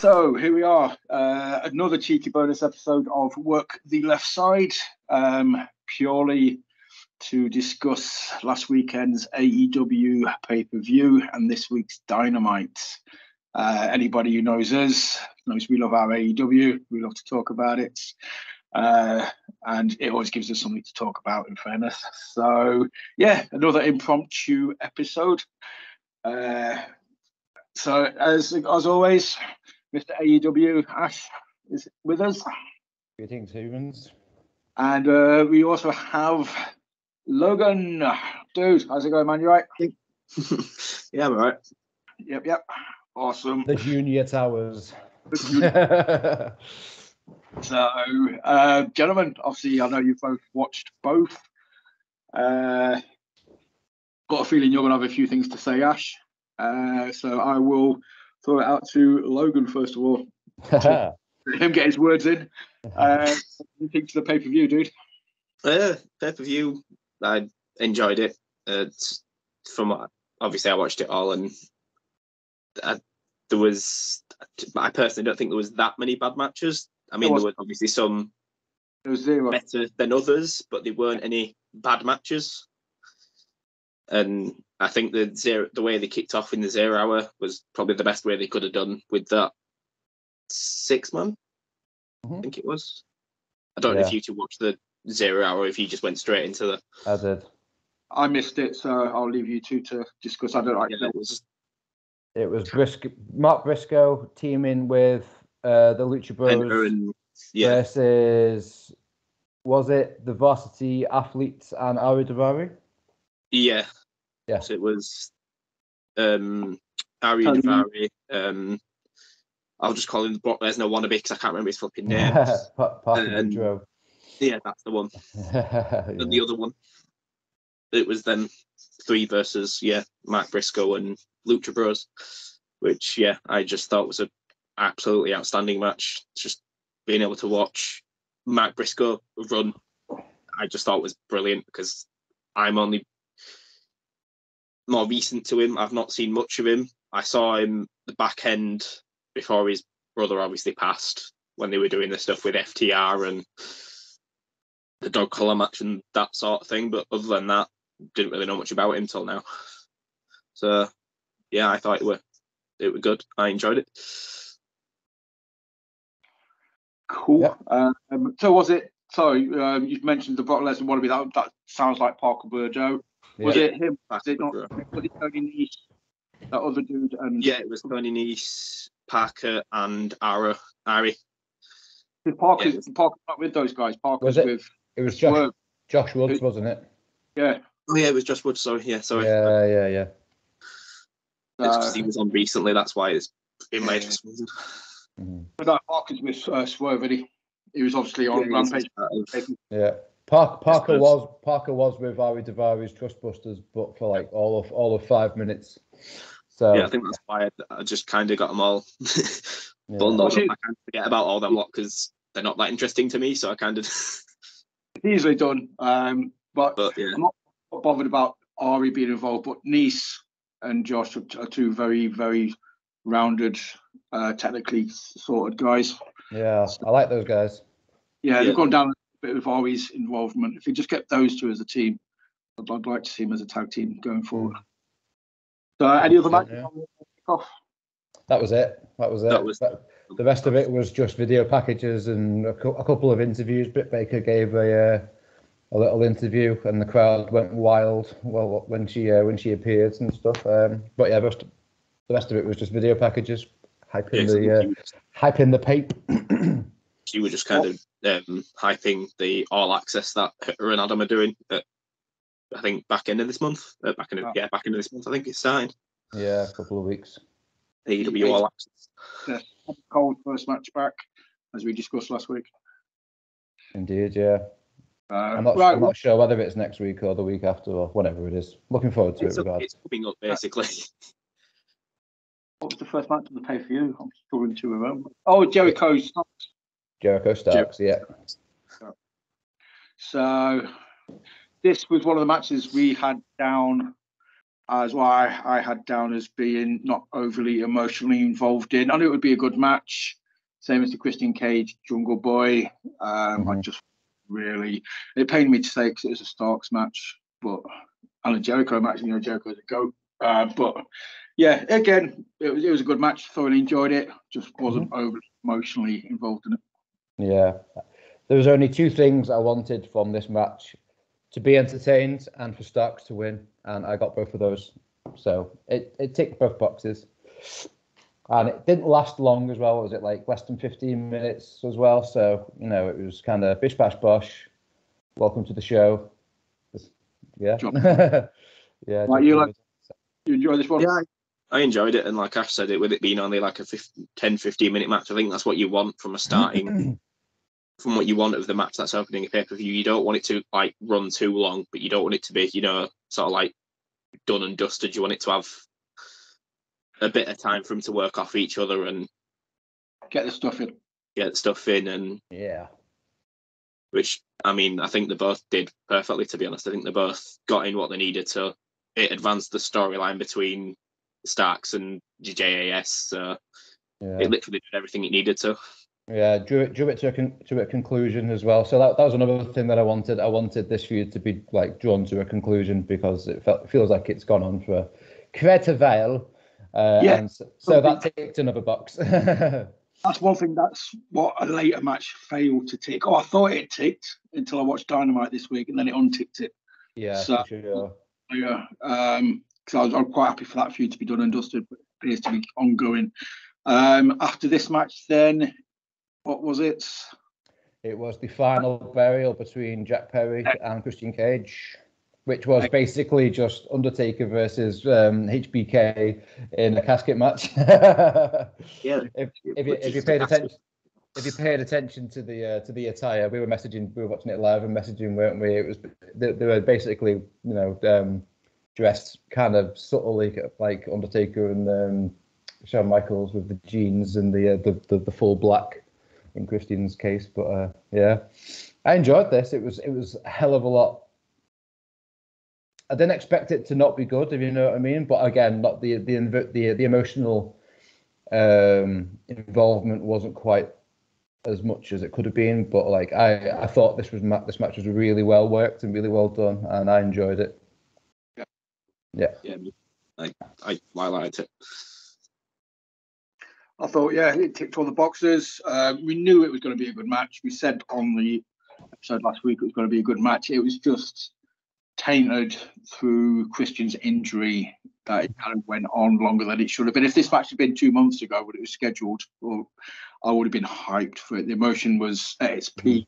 So here we are, uh, another cheeky bonus episode of Work the Left Side, um, purely to discuss last weekend's AEW pay per view and this week's Dynamite. Uh, anybody who knows us knows we love our AEW. We love to talk about it, uh, and it always gives us something to talk about. In fairness, so yeah, another impromptu episode. Uh, so as as always, Mr. AEW Ash is with us, Greetings, humans. and uh, we also have Logan. Dude, how's it going, man? You right? yeah, I'm alright. Yep, yep. Awesome. The Junior Towers. So, uh, gentlemen, obviously, I know you've both watched both. Uh, got a feeling you're going to have a few things to say, Ash. Uh, so I will throw it out to Logan first of all. Let him get his words in. Uh, what do you think to the pay per view, dude? Uh, pay per view, I enjoyed it. Uh, it's from obviously I watched it all, and I, there was. I personally don't think there was that many bad matches. I mean, was- there was obviously some It was zero. better than others, but there weren't any bad matches. And I think the zero, the way they kicked off in the zero hour was probably the best way they could have done with that six man. I Mhm. think it was. I don't know if you two watched the zero hour, if you just went straight into the. I did. I missed it, so I'll leave you two to discuss. I don't like Yeah, it was It was Briscoe, Mark Briscoe teaming with uh, the Lucha Penta Bros and yeah, versus was it the Varsity Athletes and Ari Daivari? yeah, Yeah. So it was um Ari. Daivari. Um, I'll just call him Brock Lesnar wannabe because I can't remember his flipping name. Um, yeah, that's the one. And the other one, it was them three versus yeah, Mark Briscoe and Lucha Bros, which yeah, I just thought was a absolutely outstanding match. Just being able to watch Mark Briscoe run, I just thought was brilliant because I'm only more recent to him. I've not seen much of him. I saw him the back end before his brother obviously passed when they were doing the stuff with FTR and the dog collar match and that sort of thing. But other than that, didn't really know much about him till now. So yeah, I thought it were it were good. I enjoyed it. Cool. Yep. Um, so was it? Sorry, um, you've mentioned the Brock Lesnar wannabe. That that sounds like Parker Boudreaux. Was Yeah. it him? Was it not? Was it Tony Nese? That other dude and Yeah, it was Tony Nese, Parker, and Ara Ari. Because Parker, Yeah. Parker's not with those guys. Parker's Was it? with It was Josh, Swerve. Josh Woods, wasn't it? Yeah. Oh yeah, it was Josh Woods. Sorry, yeah, sorry. Yeah, yeah, yeah. It's 'cause Uh, he was on recently. That's why it's in my Yeah. just. Mhm. but no, Parker's with uh, Swerve. Isn't he? he was obviously on Rampage. Yeah. Park, Parker was Parker was with Ari Daivari's Trustbusters, but for like all of all of five minutes. So Yeah, I think that's why I, I just kind of got them all yeah. bundled What's up. I kind of forget about all them lot because they're not that interesting to me. So I kind of, Easily done. Um, but but yeah, I'm not bothered about Ari being involved. But Nese and Josh are, are two very, very rounded, uh, technically sorted guys. yeah, I like those guys. Yeah, Yeah. they've gone down a bit with Ari's involvement. If you just kept those two as a team, I'd, I'd like to see them as a tag team going forward. So, uh, any other matches? Yeah. on? That was it. That was it. That was- But the rest of it was just video packages and a, cou- a couple of interviews. Britt Baker gave a uh, a little interview, and the crowd went wild. Well, when she uh, when she appeared and stuff. Um, but yeah, the rest, the rest of it was just video packages, hyping yeah, 'cause the uh, you, hyping the pape. you were just kind of um, hyping the all access that her and Adam are doing. At, I think back end of this month. Uh, back in Oh. yeah, back end of this month. I think it's signed. yeah, a couple of weeks. AEW all access. The cold first match back, as we discussed last week. Indeed, yeah. Uh, I'm not, right, I'm not sure whether it's next week or the week after or whatever it is. Looking forward to It's, it. up- it's coming up basically. what was the first match of the pay for you? I'm struggling to remember. Oh, Jericho's. Jericho Starks, yeah. So this was one of the matches we had down as why I, I had down as being not overly emotionally involved in. I knew it would be a good match, same as the Christian Cage Jungle Boy. Um, I Mhm. just really it pained me to say because it was a Starks match, but and a Jericho match. You know, Jericho's a goat. Uh, but yeah, again, it was it was a good match. Thoroughly enjoyed it. Just wasn't overly emotionally involved in it. Yeah. There was only two things I wanted from this match to be entertained and for Starks to win, and I got both of those. So it, it ticked both boxes. And it didn't last long as well. Was it like less than 15 minutes as well? So, you know, it was kind of bish bash bosh. Welcome to the show. Just- Yeah. Sure. yeah. Like you like- You enjoy this one? Yeah, I enjoyed it, and like Ash said, it with it being only like a 15, 10, 15 minute match, I think that's what you want from a starting, from what you want of the match that's opening a pay per view. You don't want it to like run too long, but you don't want it to be, you know, sort of like done and dusted. You want it to have a bit of time for them to work off each other and Get the stuff in. get stuff in, and yeah. which I mean, I think they both did perfectly. To be honest, I think they both got in what they needed to. Eh, it advanced the storyline between Starks and JAS. So Yeah. it literally did everything it needed to. Yeah, drew it drew it to a con- to a conclusion as well. So that, that was another thing that I wanted. I wanted this feud to be like drawn to a conclusion because it felt, feels like it's gone on for quite a while. Uh, Yeah. and so, so that ticked another box. That's one thing. That's what a later match failed to tick. Oh, I thought it ticked until I watched Dynamite this week, and then it unticked it. Yeah, so- for sure. Yeah, um, because I was, I'm quite happy for that feud to be done and dusted, but it appears to be ongoing. Um, after this match, then what was it? It was the final burial between Jack Perry and Christian Cage, which was basically just Undertaker versus um, HBK in a casket match. Yeah. if, if you if you paid attention if you paid attention to the uh, to the attire, we were messaging, we were watching it live and messaging, weren't we? It was they, they were basically you know um, dressed kind of subtly like Undertaker and um, Shawn Michaels with the jeans and the, uh, the the the full black in Christian's case. But uh, yeah, I enjoyed this. It was it was a hell of a lot. I didn't expect it to not be good, if you know what I mean. But again, not the the the the emotional um, involvement wasn't quite as much as it could have been. But like I, I thought this was ma- this match was really well worked and really well done, and I enjoyed it. Yeah, I I, I liked it. I thought, yeah, it ticked all the boxes. Um, we knew it was going to be a good match. We said on the episode last week it was going to be a good match. It was just tainted through Christian's injury that it kind of went on longer than it should have been. If this match had been two months ago when it was scheduled, well, I would have been hyped for it. The emotion was at its peak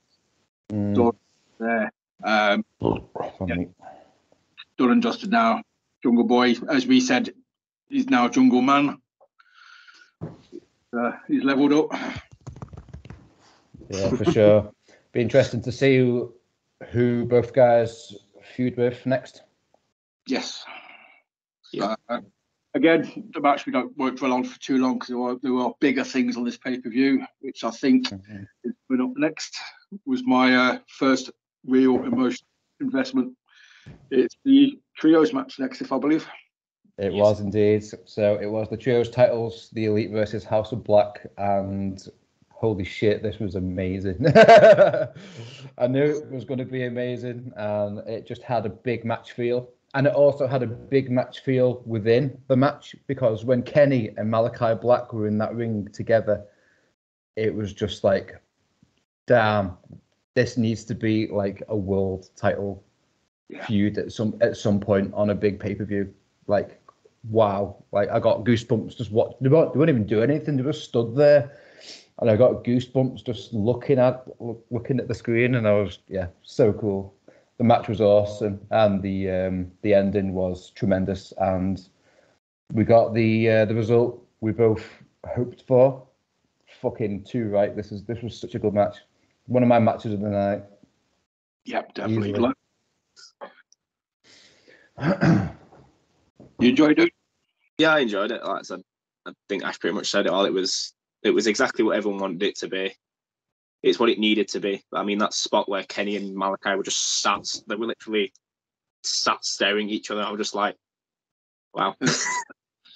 Mm, Done. there. Um, funny. done and dusted now. Jungle Boy, as we said, is now Jungle Man. Uh, he's leveled up. Yeah, for sure. Be interesting to see who, who both guys feud with next. Yes. Yeah. Uh, again, the match we don't work well on for too long because there were, there were bigger things on this pay per view, which I think Mhm. is coming up next. Was my uh, first real emotional investment. It's the trios match next, if I believe. It Yes. was indeed. So it was the trios titles, the Elite versus House of Black, and holy shit, this was amazing. I knew it was going to be amazing, and it just had a big match feel. And it also had a big match feel within the match because when Kenny and Malachi Black were in that ring together, it was just like, damn, this needs to be like a world title Yeah. feud at some at some point on a big pay per view. Like, wow! Like I got goosebumps just watch. They weren't, they weren't even doing anything. They just stood there, and I got goosebumps just looking at looking at the screen, and I was yeah, so cool. The match was awesome, and the um, the ending was tremendous, and we got the uh, the result we both hoped for. Fucking two right. This is this was such a good match. One of my matches of the night. Yep, definitely. Easily. You enjoyed it? Yeah, I enjoyed it. Like I said, I think Ash pretty much said it all. It was it was exactly what everyone wanted it to be. It's what it needed to be. I mean, that spot where Kenny and Malachi were just sat, they were literally sat staring at each other. I was just like, wow.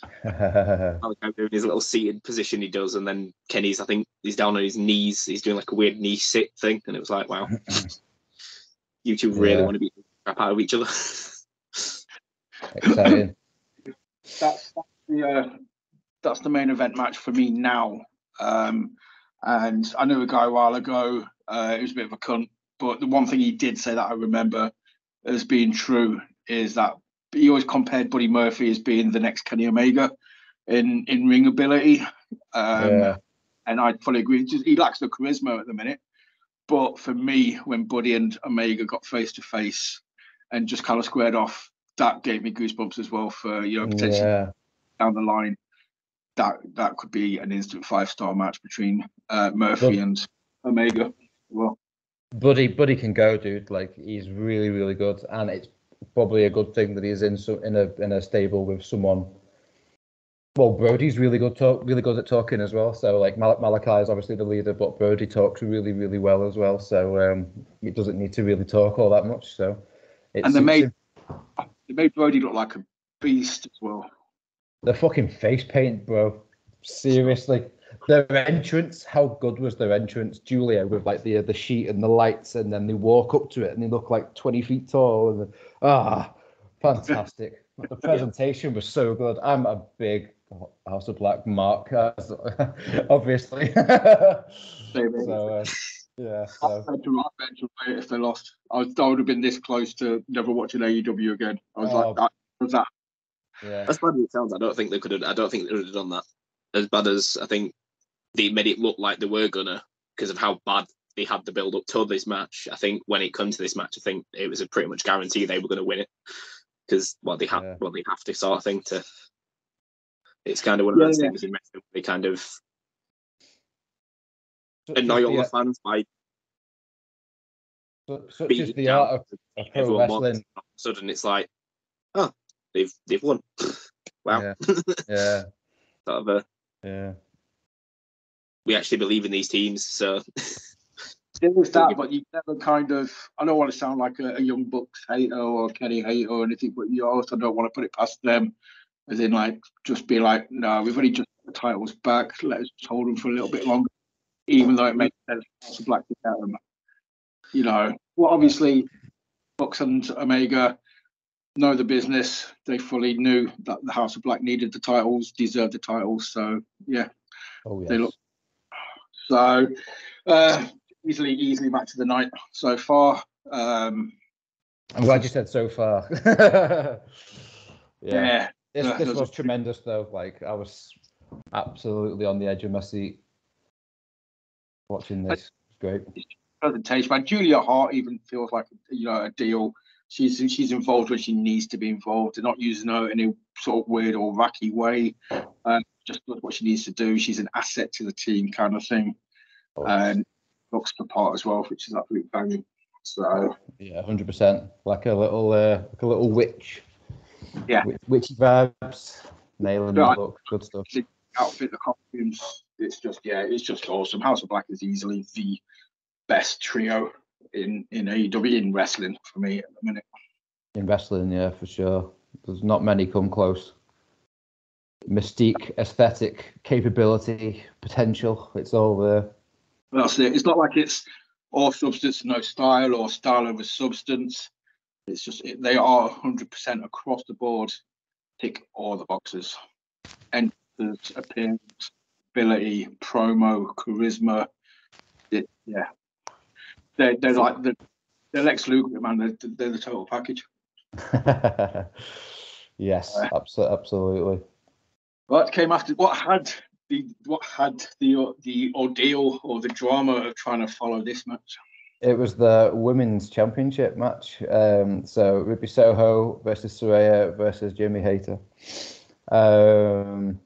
Malachi doing his little seated position he does, and then Kenny's, I think, he's down on his knees. He's doing like a weird knee sit thing, and it was like, wow, you two really Yeah. want to be crap out of each other. Exciting. That's, that's the uh, that's the main event match for me now. Um, and I knew a guy a while ago. Uh, he was a bit of a cunt, but the one thing he did say that I remember as being true is that he always compared Buddy Murphy as being the next Kenny Omega in in ring ability. Um, yeah. and I fully agree. Just, he lacks the charisma at the minute. But for me, when Buddy and Omega got face to face and just kind of squared off, that gave me goosebumps as well for you know potentially Yeah. down the line. That that could be an instant five star match between uh, Murphy But- and Omega. Well, Buddy, Buddy can go, dude. Like he's really, really good, and it's probably a good thing that he's in so in a in a stable with someone. Well, Brody's really good talk, really good at talking as well. So like Mal- Malachi is obviously the leader, but Brody talks really, really well as well. So um, he doesn't need to really talk all that much. So it And they suits made- they made Brody look like a beast as well. the fucking face paint, bro. Seriously, their entrance. How good was their entrance, Julia, with like the the sheet and the lights, and then they walk up to it and they look like twenty feet tall. And ah, fantastic. the presentation was so good. I'm a big House of Black mark, obviously. So uh, yeah, I so had to I had to wait if they lost. I, was, I would have been this close to never watching AEW again. I was Oh. like, that was that. yeah, as bad as it sounds, I don't think they could have. I don't think they would have done that. As bad as I think they made it look like they were gonna because of how bad they had the build up to this match. I think when it comes to this match, I think it was a pretty much guarantee they were going to win it because well they have Yeah. well they have to sort of thing to. It's kind of one of Yeah, those yeah. things in wrestling. They kind of Such annoy all the- the fans by su- such beating is the down art of, of pro everyone wants. wrestling. All of a sudden, it's like, oh, they've they've won. wow, Yeah. Yeah, sort of a, yeah. we actually believe in these teams. So There was that, but you never kind of. I don't want to sound like a, a young Bucks hater or Kenny hater or anything, but you also don't want to put it past them, as in like just be like, no, we've only just got the titles back. Let us hold them for a little bit longer, even though it makes sense for House of Black to get them. You know, well, obviously, Bucks and Omega know the business. They fully knew that the House of Black needed the titles, deserved the titles. So yeah, Oh yes. They look- so uh, easily, easily match of the night so far. Um, I'm glad you said so far. yeah. yeah. This, this was tremendous though. Like I was absolutely on the edge of my seat watching this. It's great. presentation. But Julia Hart even feels like you know a deal. She's she's involved when she needs to be involved. They're not using her in any sort of weird or wacky way. Um, just does what she needs to do. She's an asset to the team, kind of thing, and looks the part as well, which is absolutely banging. So yeah, hundred percent. Like a little, uh, like a little witch. Yeah. Witch, witchy vibes. Nailing Yeah, the look. Good stuff. outfit, the costumes, it's just yeah, it's just awesome. House of Black is easily the best trio in in AEW in wrestling for me at the minute. In wrestling, yeah, for sure. There's not many come close. Mystique, aesthetic, capability, potential. It's all there. That's it. It's not like it's all substance, no style, or style over substance. It's just it, they are 100% across the board. Tick all the boxes. Entrance, appearance, ability, promo, charisma. It, yeah, they're they're like the they're Lex Luger, man. They're, they're the total package. yes, Uh, absolutely. What came after? What had the what had the the ordeal or the drama of trying to follow this match? It was the women's championship match. Um, so Ruby Soho versus Saraya versus Jamie Hayter. Um,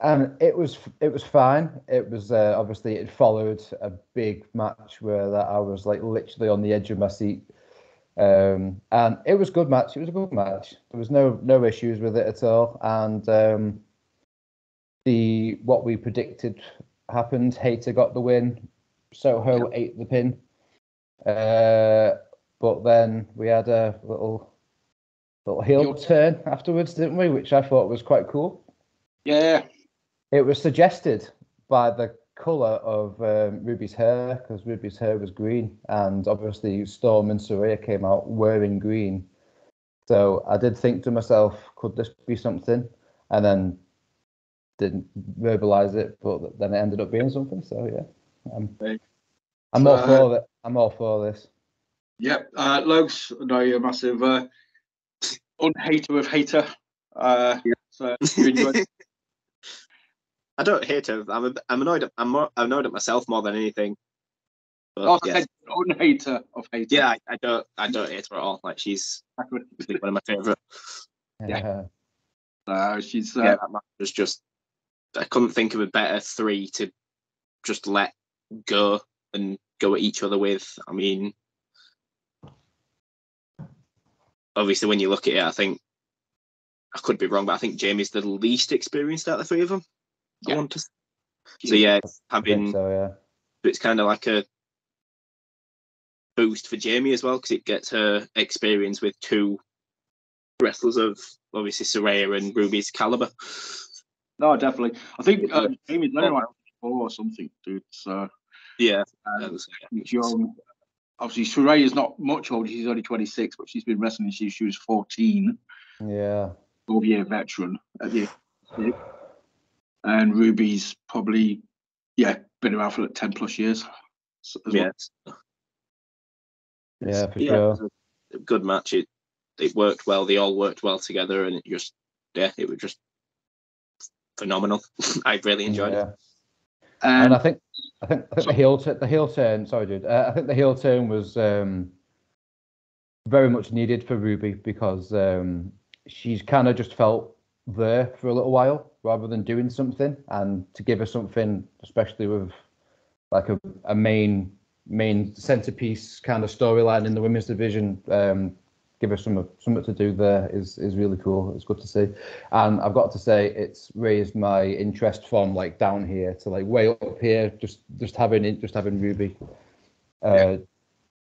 and it was it was fine. It was uh, obviously it followed a big match where that I was like literally on the edge of my seat. Um, and it was a good match. It was a good match. There was no no issues with it at all. And um, the what we predicted happened. Hayter got the win. Soho ate the pin. Uh, but then we had a little little Heel- turn afterwards, didn't we? Which I thought was quite cool. Yeah, It was suggested by the colour of um, Ruby's hair because Ruby's hair was green, and obviously Storm and Saraya came out wearing green. So I did think to myself, could this be something? And then didn't verbalise it, but then it ended up being something. So yeah, I'm, Okay. I'm all So, for it. I'm all for this. Yep, uh, Logs, I know you're a massive uh, unhater of hater. Uh, So you enjoyed it? I don't hate her. I'm a, I'm annoyed. At, I'm more, annoyed at myself more than anything. But, Oh, yeah, unhater of hater. yeah, I, I don't I don't hate her at all. Like she's one of my favorite. Yeah. Uh, Uh, she's uh, yeah, that match was just. I couldn't think of a better three to just let go and go at each other with. I mean, obviously, when you look at it, I think I could be wrong, but I think Jamie's the least experienced out of the three of them. I Yeah. want to. So yeah, it's having so yeah. it's kind of like a boost for Jamie as well because it gets her experience with two wrestlers of obviously Saraya and Ruby's caliber. no, definitely. I think uh, Jamie's only like four or something, dude. So Yeah, um, that was- she's young. Obviously, Saraya's not much older. She's only 26, but she's been wrestling since she was 14. Yeah. 12 year veteran at the and Ruby's probably yeah been around for like 10 plus years. s- as well. yeah, Yeah, for yeah, sure. it a good match. It it worked well. They all worked well together, and it just yeah, it was just phenomenal. I really enjoyed it. Yeah. And And I think I think I think the heel t- the heel turn. Sorry, dude. Uh, I think the heel turn was um, very much needed for Ruby because um, she's kind of just felt there for a little while rather than doing something, and to give her something, especially with like a, a main main centerpiece kind of storyline in the women's division. Um, give her some something to do there is is really cool. It's good to see, and I've got to say it's raised my interest from like down here to like way up here. Just just having it, just having Ruby, uh,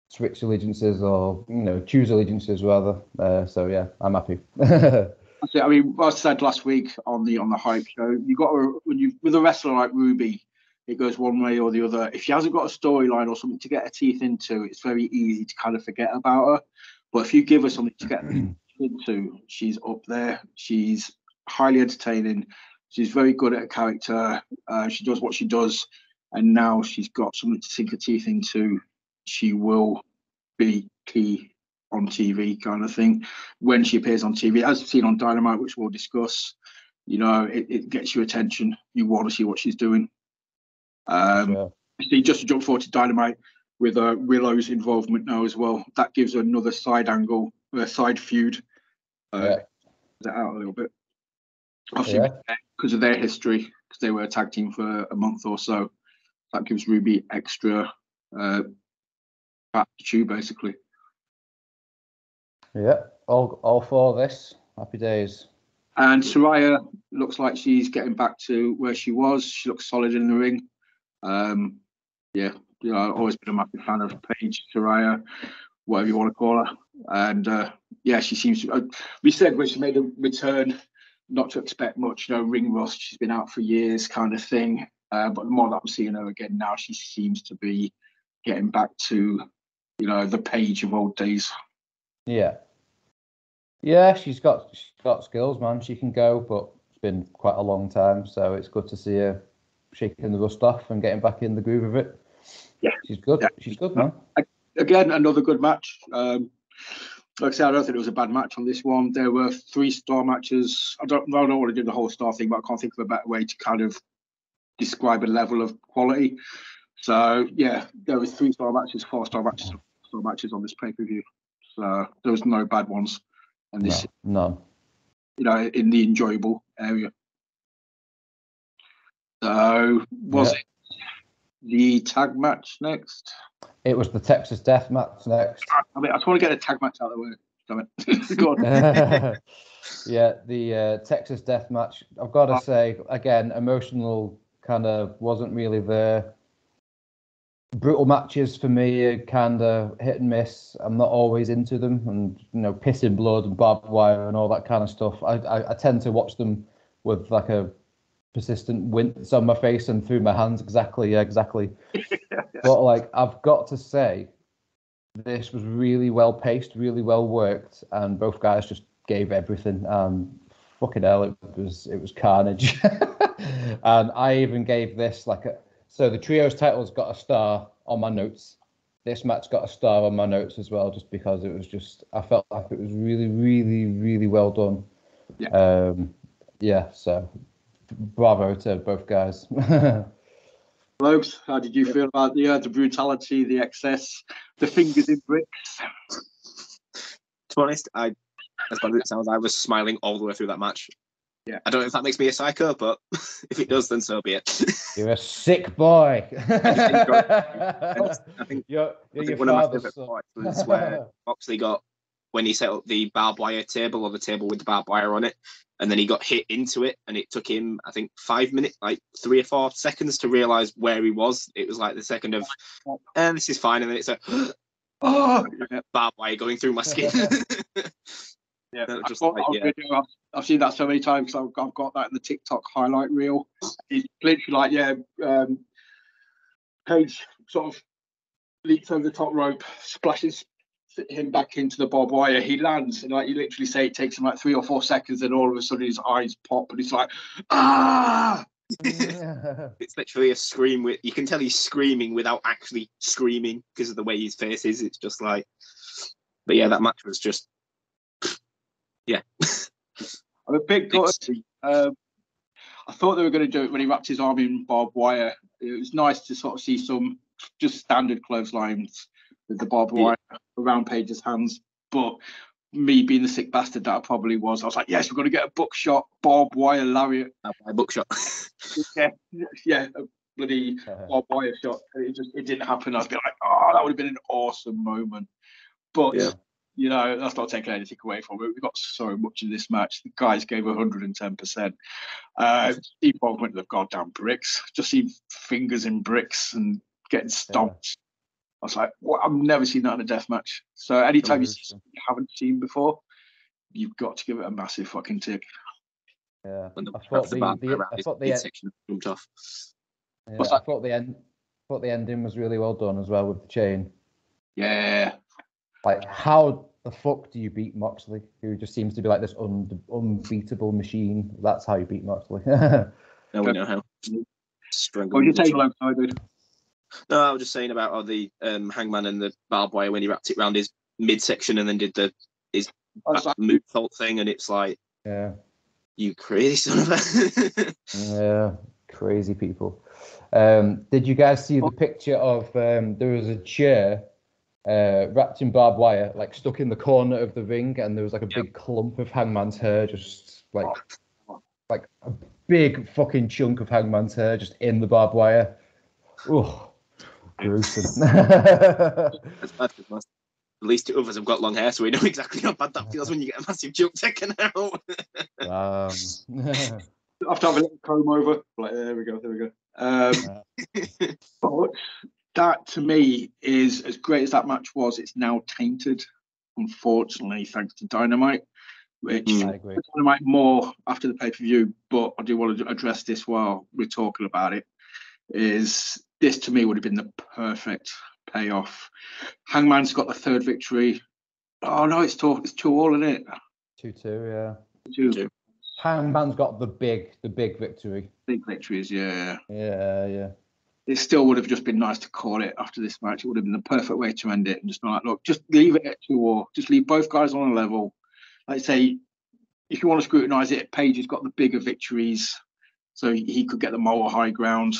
switch allegiances or you know choose allegiances rather. Uh, so yeah, I'm happy. I mean, I said last week on the on the hype show, you got to, when you with a wrestler like Ruby, it goes one way or the other. If she hasn't got a storyline or something to get her teeth into, it's very easy to kind of forget about her. But if you give her something to get into, she's up there. She's highly entertaining. She's very good at a character. Uh, she does what she does, and now she's got something to sink her teeth into. She will be key on TV, kind of thing. When she appears on TV, as seen on Dynamite, which we'll discuss, you know, it, it gets your attention. You want to see what she's doing. Um, Yeah. see, just to jump forward to Dynamite with uh, Willow's involvement now as well. That gives another side angle, a side feud. Uh, Yeah. that out a little bit. Obviously, Yeah. because of their history, because they were a tag team for a month or so, that gives Ruby extra uh, fat to chew, basically. Yeah, all all for this. Happy days. And Saraya looks like she's getting back to where she was. She looks solid in the ring. Um, yeah, you know, I've always been a massive fan of Paige Saraya, whatever you want to call her. And uh, yeah, she seems to. Uh, we said when she made a return, not to expect much. You know, ring rust. She's been out for years, kind of thing. Uh, but the more that I'm seeing her again now, she seems to be getting back to, you know, the Paige of old days. Yeah. Yeah, she's got she's got skills, man. She can go, but it's been quite a long time, so it's good to see her shaking the rust off and getting back in the groove of it. Yeah. She's good. Yeah. She's good, man. again, another good match. Um, like I said, I don't think it was a bad match on this one. There were three star matches. I don't, I don't want to do the whole star thing, but I can't think of a better way to kind of describe a level of quality. So yeah, there was three star matches, four star matches, star matches on this pay per view. So there was no bad ones, and No, this, none. you know, in the enjoyable area. So was Yeah. it the tag match next? It was the Texas Death Match next. I mean, I just want to get a tag match out of the way. Damn it. Go on. yeah, the uh, Texas Death Match. I've got to say again, emotional kind of wasn't really there. Brutal matches for me are kind of hit and miss. I'm not always into them, and you know, pissing blood and barbed wire and all that kind of stuff. I, I, I tend to watch them with like a persistent wince on my face and through my hands. Exactly, yeah, exactly. but like, I've got to say, this was really well paced, really well worked, and both guys just gave everything. Um, fucking hell, it was it was carnage. and I even gave this like a so the trios title's got a star on my notes. This match got a star on my notes as well, just because it was just I felt like it was really, really, really well done. Yeah. Um, yeah. So bravo to both guys. Lopes, how did you feel about the uh, the brutality, the excess, the fingers in bricks? To be honest, I as bad as it sounds, I was smiling all the way through that match. Yeah. I don't know if that makes me a psycho, but if it does, then so be it. You're a sick boy. I think you're, you're think one of my favourite son. parts was where Moxley got when he set up the barbed wire table or the table with the barbed wire on it, and then he got hit into it, and it took him, I think, five minutes, like three or four seconds to realize where he was. It was like the second of, and this is fine, and then it's a Oh, barbed wire going through my skin. Yeah. I've, got like, yeah. video. I've, I've seen that so many times. I've, I've got that in the TikTok highlight reel. It's literally like, yeah, um, Page sort of leaps over the top rope, splashes him back into the barbed wire. He lands, and like you literally say, it takes him like three or four seconds, and all of a sudden his eyes pop, and he's like, ah. it's literally a scream with you can tell he's screaming without actually screaming because of the way his face is. It's just like, but yeah, that match was just I'm a big gut. extreme. Um, I thought they were going to do it when he wrapped his arm in barbed wire. It was nice to sort of see some just standard clotheslines with the barbed Yeah. wire around Page's hands. But me being the sick bastard that I probably was, I was like, yes, we're going to get a buckshot barbed wire lariat. my bookshot. Yeah, yeah, a bloody barbed wire shot. It just it didn't happen. I'd be like, oh, that would have been an awesome moment. But Yeah. You know, that's not taking anything away from it. We got so much in this match. The guys gave 110. percent uh, Steve Bond went to the goddamn bricks. Just see fingers in bricks and getting stomped. I was like, what? I've never seen that in a death match. So anytime you see something you haven't seen before, you've got to give it a massive fucking tick. Yeah. the, I thought the, the- the- I thought the- midsection jumped off. Yeah, I thought the end, thought the ending was really well done as well with the chain. Yeah. Like, how the fuck do you beat Moxley, who just seems to be like this un- unbeatable machine? That's how you beat Moxley. Now we know how. Strangle. What did you say, Logan? I. No, I was just saying about oh, the um, hangman and the barbed wire when he wrapped it around his midsection and then did the I was like, moonsault thing, and it's like yeah, you crazy son of a. yeah, crazy people. Um, did you guys see the picture of um, there was a chair uh, wrapped in barbed wire, like stuck in the corner of the ring, and there was like a Yep. big clump of Hangman's hair, just like like a big fucking chunk of Hangman's hair just in the barbed wire. Oh, gruesome. That's bad for us. At least two of us have got long hair, so we know exactly how bad that feels when you get a massive chunk taken out. um, to have a little comb over. Like, there we go, there we go. Um, but that to me is as great as that match was, it's now tainted, unfortunately, thanks to Dynamite, which Mm. I agree. Dynamite more after the pay per view. But I do want to address this while we're talking about it. Is this to me would have been the perfect payoff? Hangman's got the third victory. Oh no, it's two, it's two all in it. Two two, yeah. Two Two. Hangman's got the big, the big victory. big victories, yeah. Yeah, yeah. It still would have just been nice to call it after this match. It would have been the perfect way to end it and just be like, look, just leave it at two or just leave both guys on a level. Like say, if you want to scrutinise it, Page has got the bigger victories, so he- could get the moral high ground,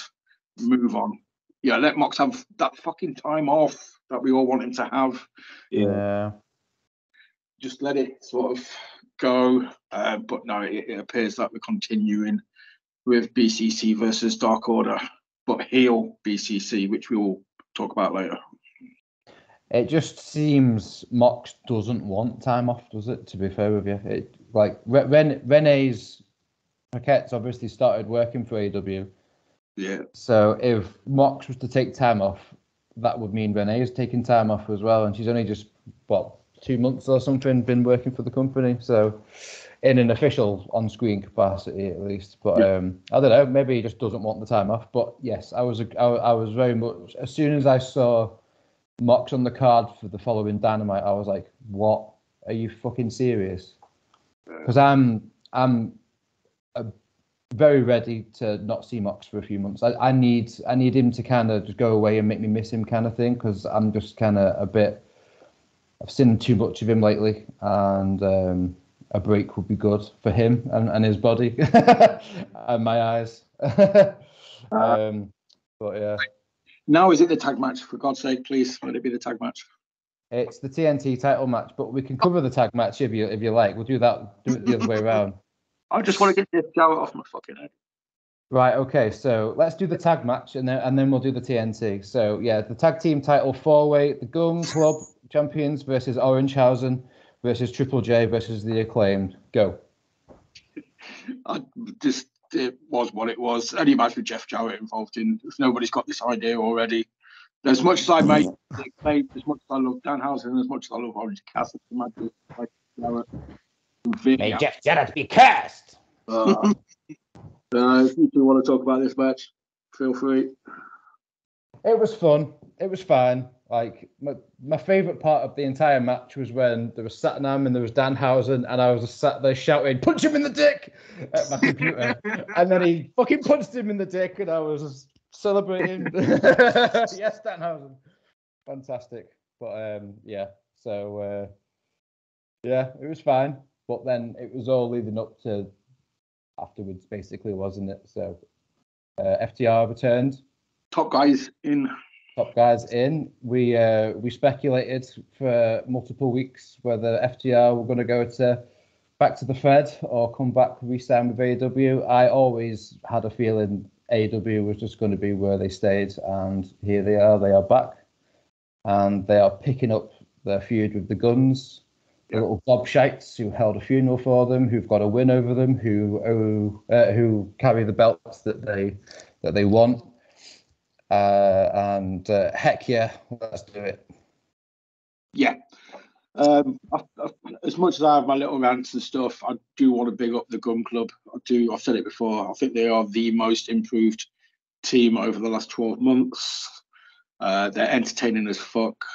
move on. Yeah, let Mox have that fucking time off that we all want him to have. Yeah. Just let it sort of go. Uh, but no, it, it appears that we're continuing with BCC versus Dark Order, but heel BCC, which we will talk about later. It just seems Mox doesn't want time off, does it? To be fair with you, it like Re- Ren- Renee's Paquette's obviously started working for AW. Yeah. So if Mox was to take time off, that would mean Renee's taking time off as well, and she's only just what two months or something been working for the company. So in an official on-screen capacity at least. But yeah. um, I don't know. Maybe he just doesn't want the time off. But yes, I was I, I was very much as soon as I saw Mox on the card for the following Dynamite, I was like, "What? Are you fucking serious?" Because I'm I'm very ready to not see Mox for a few months. I, I need I need him to kind of just go away and make me miss him, kind of thing. Because I'm just kind of a bit. I've seen too much of him lately, and um, a break would be good for him and, and his body and my eyes. um, but yeah. Now is it the tag match? For God's sake, please let it be the tag match. It's the TNT title match, but we can cover the tag match if you if you like. We'll do that. Do it the other way around. I just want to get this Jarrett off my fucking head. Right. Okay. So let's do the tag match, and then and then we'll do the TNT. So yeah, the tag team title four way: the Gunn Club champions versus Orangehausen versus Triple J versus the acclaimed. Go. I just it was what it was. Any match with Jeff Jarrett involved in. If nobody's got this idea already, as much as I make as much as I love Danhausen, as much as I love Orange Cassidy, matches like Jarrett. May Jeff Jarrett be cursed. Uh, uh, if you want to talk about this match, feel free. It was fun. It was fine. Like my, my favorite part of the entire match was when there was Satnam and there was Danhausen, and I was just sat there shouting, "Punch him in the dick!" at my computer, and then he fucking punched him in the dick, and I was celebrating. yes, Danhausen, fantastic. But um, yeah, so uh, yeah, it was fine. But then it was all leading up to afterwards, basically, wasn't it? So uh, FTR returned. Top guys in top guys in. We uh, we speculated for multiple weeks whether FTR were going to go to back to the Fed or come back re-sign with AEW. I always had a feeling AEW was just going to be where they stayed, and here they are. They are back, and they are picking up their feud with the Gunns. The little gobshites who held a funeral for them, who've got a win over them, who who, uh, who carry the belts that they that they want uh, and uh, heck yeah, let's do it. Yeah. Um, I, I, as much as I have my little rants and stuff, I do want to big up the Gunn Club. I do. I've said it before. I think they are the most improved team over the last 12 months. Uh, they're entertaining as fuck.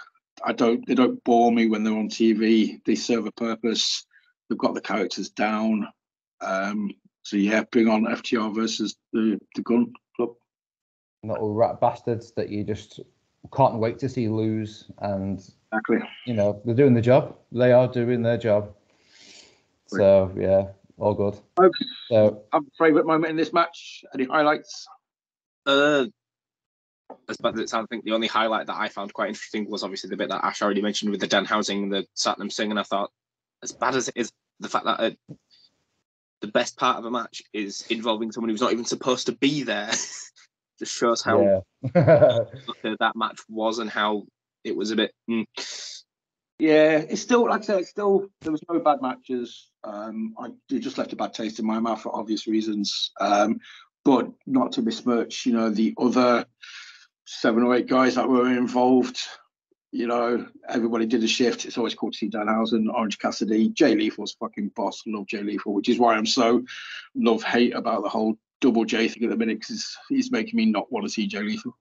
I don't. They don't bore me when they're on TV. They serve a purpose. They've got the characters down. Um, so yeah, bring on FTR versus the the Gunn little rat bastards that you just can't wait to see lose. And exactly, you know, they're doing the job. They are doing their job. So yeah, all good. Okay. So, have a favourite moment in this match? Any highlights? Uh, as bad as it sounds, I think the only highlight that I found quite interesting was obviously the bit that Ash already mentioned with the Danhausen, the Satnam Singh, and I thought, as bad as it is, the fact that uh, the best part of a match is involving someone who's not even supposed to be there. Just shows how yeah. that match was and how it was a bit. Mm. Yeah, it's still like I said, it's still there was no bad matches. Um, I it just left a bad taste in my mouth for obvious reasons. Um, but not to besmirch, you know, the other seven or eight guys that were involved. You know, everybody did a shift. It's always cool to see Danhausen, Orange Cassidy, Jay Lethal's fucking boss. Love Jay Lethal, which is why I'm so love hate about the whole double J thing at the minute because he's making me not want to see Jay Lethal.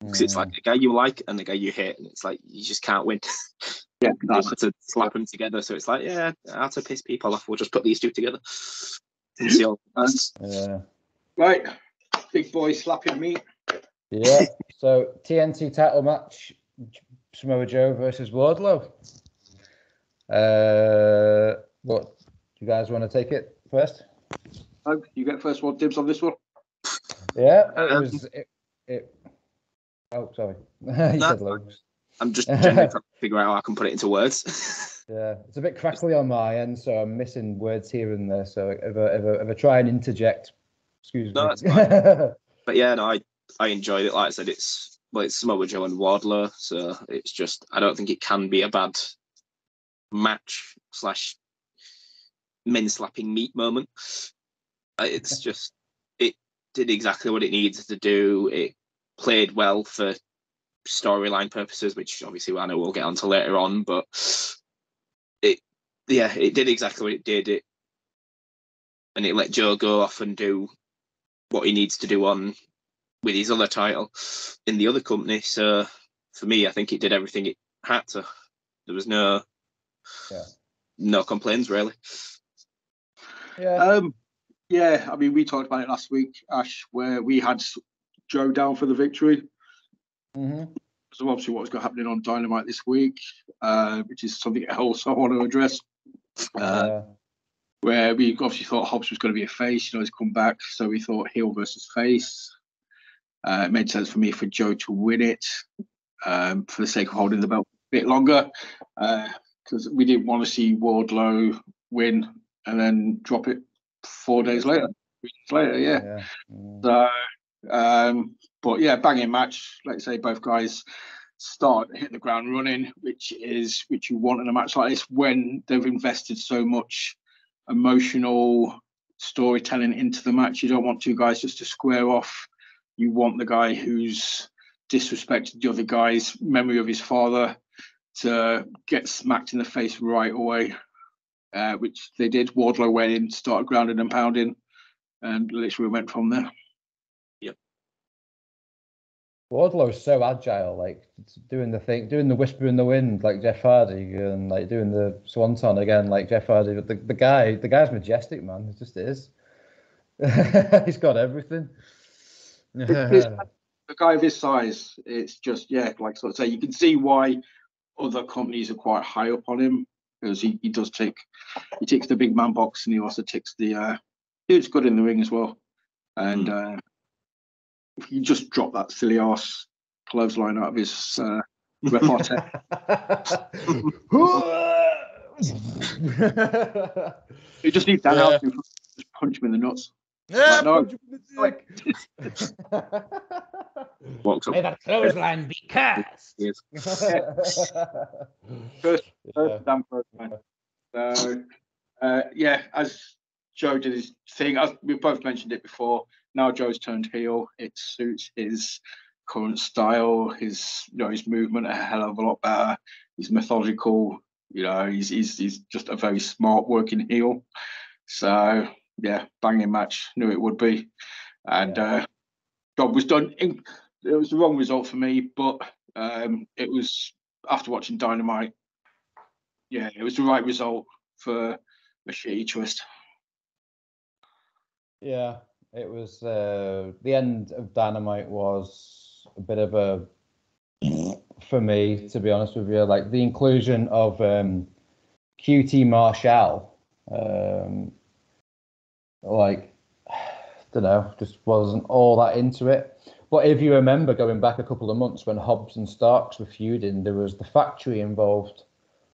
Because it's like the guy you like and the guy you hate, and it's like you just can't win. Yeah, that's to slap them together. So it's like, yeah, how to piss people off. We'll just put these two together. And see all yeah. Right, big boy slapping me. Yeah. so TNT title match: Samoa Joe versus Wardlow. Uh, what do you guys want to take it first? You get first one dibs on this one. Yeah, it um, was. It, it, oh, sorry. you said loads. I'm just trying to figure out how I can put it into words. yeah, it's a bit crackly on my end, so I'm missing words here and there. So if I, if I, if I try and interject, excuse no, me. That's fine. but yeah, no, I I enjoyed it. Like I said, it's well, it's Samoa Joe and Wardlow, so it's just I don't think it can be a bad match slash men slapping meat moment. It's just it did exactly what it needed to do. It played well for storyline purposes, which obviously I know we'll get onto later on, but it yeah, it did exactly what it did. It and it let Joe go off and do what he needs to do on with his other title in the other company. So for me, I think it did everything it had to. There was no Yeah. no complaints really. Yeah. Um, yeah, I mean, we talked about it last week, Ash, where we had Joe down for the victory. hmm So obviously, what's got happening on Dynamite this week, uh, which is something else I want to address. Uh, where we obviously thought Hobbs was going to be a face, you know, he's come back, so we thought heel versus face. Uh, it made sense for me for Joe to win it um, for the sake of holding the belt a bit longer, because we didn't want to see Wardlow win and then drop it four days later. Three days later, yeah. yeah. Mm. So, um, but yeah, banging match. Let's say both guys start hitting the ground running, which is which you want in a match like this when they've invested so much emotional storytelling into the match. You don't want two guys just to square off. You want the guy who's disrespected the other guy's memory of his father to get smacked in the face right away, uh, which they did. Wardlow went in, started grounding and pounding, and literally went from there. Yep. Wardlow's so agile, like doing the thing, doing the whisper in the wind, like Jeff Hardy, and like doing the swanton again, like Jeff Hardy. But the, the guy, the guy's majestic, man. It just is. He's got everything. the guy of his size, it's just yeah, like sort of say, you can see why other companies are quite high up on him because he, he does take he ticks the big man box and he also takes the. uh He's good in the ring as well, and uh if you just drop that silly ass clothesline out of his uh, repartee, you just need that Yeah. out to just punch him in the nuts. Yeah, no. punch the. Walks up. May that clothesline be cast. Yes. First, first damn first man. So, uh, yeah, as Joe did his thing, as we both mentioned it before. Now Joe's turned heel. It suits his current style, his you know his movement a hell of a lot better. He's methodical. You know, he's he's he's just a very smart working heel. So yeah, banging match. Knew it would be, and uh, job was done. It was the wrong result for me, but um, it was after watching Dynamite. Yeah, it was the right result for a shitty twist. Yeah, it was uh, the end of Dynamite was a bit of a for me, to be honest with you, like the inclusion of um, QT Marshall, um, like don't know, just wasn't all that into it. But if you remember going back a couple of months when Hobbs and Starks were feuding, there was the factory involved,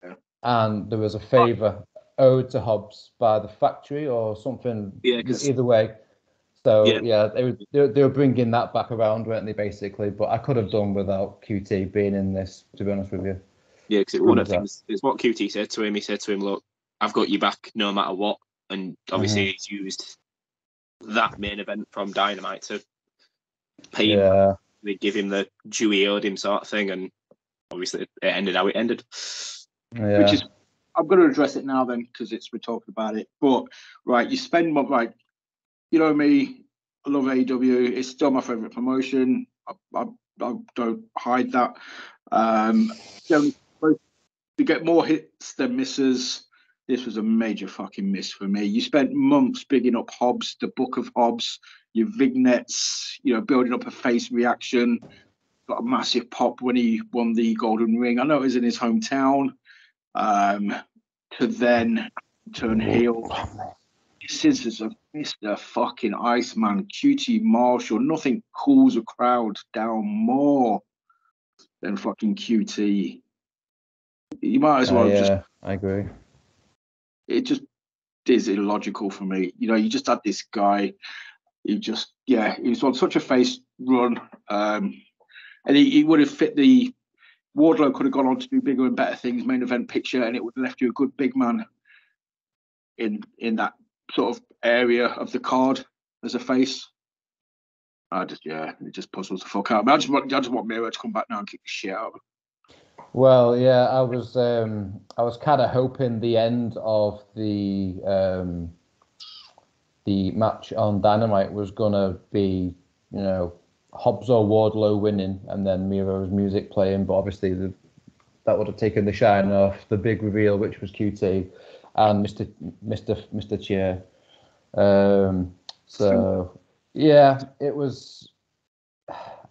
Yeah. and there was a favour owed to Hobbs by the factory or something. Yeah, either way. So Yeah. yeah, they were they, were- bringing that back around, weren't they? Basically, but I could have done without QT being in this. To be honest with you. Yeah, because one of the things is what QT said to him. He said to him, "Look, I've got you back no matter what." And obviously, Mm-hmm. he's used that main event from Dynamite to pay him, Yeah. they give him the due he owed him sort of thing. And obviously, it ended how it ended. Yeah. which is I'm going to address it now then because it's we're talking about it. But right, you spend more right. You know me, I love AEW. It's still my favorite promotion. I, I, I don't hide that. Um, you know, to get more hits than misses. This was a major fucking miss for me. You spent months bigging up Hobbs, the Book of Hobbs, your vignettes, you know, building up a face reaction. Got a massive pop when he won the Golden Ring. I know it was in his hometown um, to then turn heel. Is a Mr. fucking Iceman, QT Marshall. Nothing cools a crowd down more than fucking QT. You might as Uh, well yeah, just, I agree. It just is illogical for me. You know, you just had this guy, he just, yeah, he was on such a face run. Um, and he, he would have fit the Wardlow could have gone on to do bigger and better things, main event picture, and it would have left you a good big man in in that sort of area of the card as a face. I just yeah, it just puzzles the fuck out. I, I just want I just want Miro to come back now and kick the shit out. Well, yeah, I was um, I was kind of hoping the end of the um, the match on Dynamite was gonna be, you know, Hobbs or Wardlow winning and then Miro's music playing, but obviously the, that would have taken the shine off the big reveal, which was QT and Mister Mister Mister Chair. Um, so yeah, it was.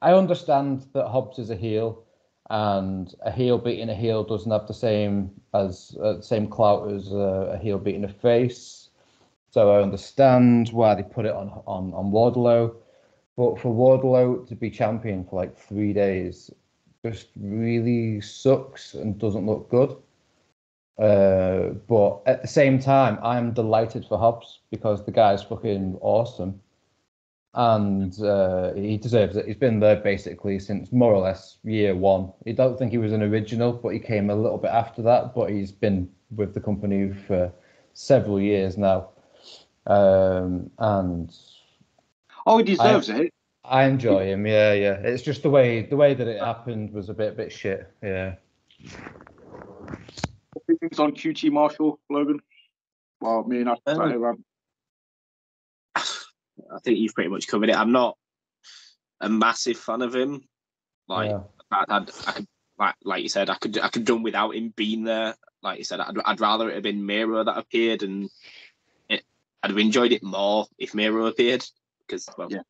I understand that Hobbs is a heel, and a heel beating a heel doesn't have the same as uh, same clout as uh, a heel beating a face. So I understand why they put it on on on Wardlow, but for Wardlow to be champion for like three days just really sucks and doesn't look good. Uh, but at the same time, I'm delighted for Hobbs because the guy's fucking awesome, and uh, he deserves it. He's been there basically since more or less year one. I don't think he was an original, but he came a little bit after that. But he's been with the company for several years now, um, and Oh, he deserves it. I enjoy him. Yeah, yeah. It's just the way the way that it happened was a bit bit shit. Yeah. Things on QT Marshall, Logan. Well, me and I. Um, I think you've pretty much covered it. I'm not a massive fan of him. Like yeah. I, I'd, I could, like, like you said, I could, I could done without him being there. Like you said, I'd, I'd rather it have been Miro that appeared, and it, I'd have enjoyed it more if Miro appeared because, well, Yeah.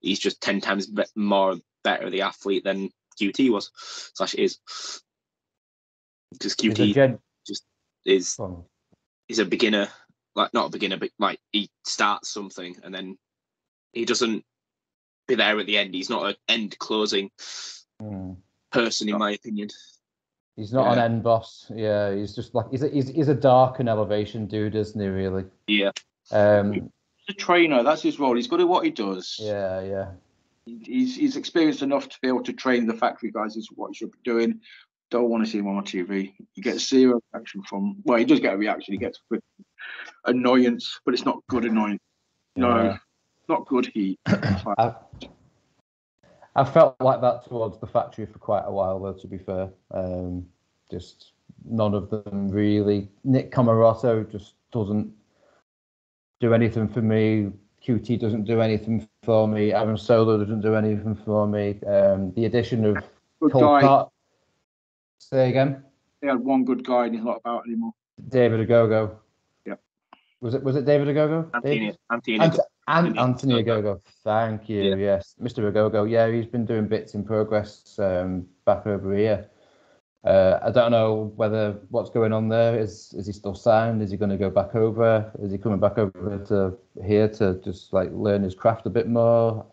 he's just ten times be- more better the athlete than QT was slash is. Because QT gen- is go on. is a beginner, like not a beginner, but like he starts something and then he doesn't be there at the end. He's not an end closing Hmm. person, in my opinion. He's not an end boss. Yeah, he's just like he's a, he's, he's a dark and elevation dude, isn't he? Really. Yeah, Um. he's a trainer. That's his role. He's good at what he does. Yeah, yeah. He's he's experienced enough to be able to train the factory guys. Is what he should be doing. Don't want to see him on my TV. He gets zero reaction from. Well, he does get a reaction. He gets annoyance, but it's not good annoyance. No, Yeah. not good heat. I, felt like that towards the factory for quite a while, though. To be fair, um, just none of them really. Nick Comoroto just doesn't do anything for me. QT doesn't do anything for me. Aaron Solo doesn't do anything for me. Um, the addition of Cole. Car- Say again. They had one good guy, and he's not about anymore. David Ogogo. Yep. Was it was it David Ogogo? Anthony, David? Anthony, Ant- Anthony Anthony Ogogo. Ogogo. Thank you. Yeah. Yes, Mr. Ogogo. Yeah, he's been doing bits in progress um, back over here. Uh, I don't know whether what's going on there. Is is he still signed? Is he going to go back over? Is he coming back over to here to just like learn his craft a bit more?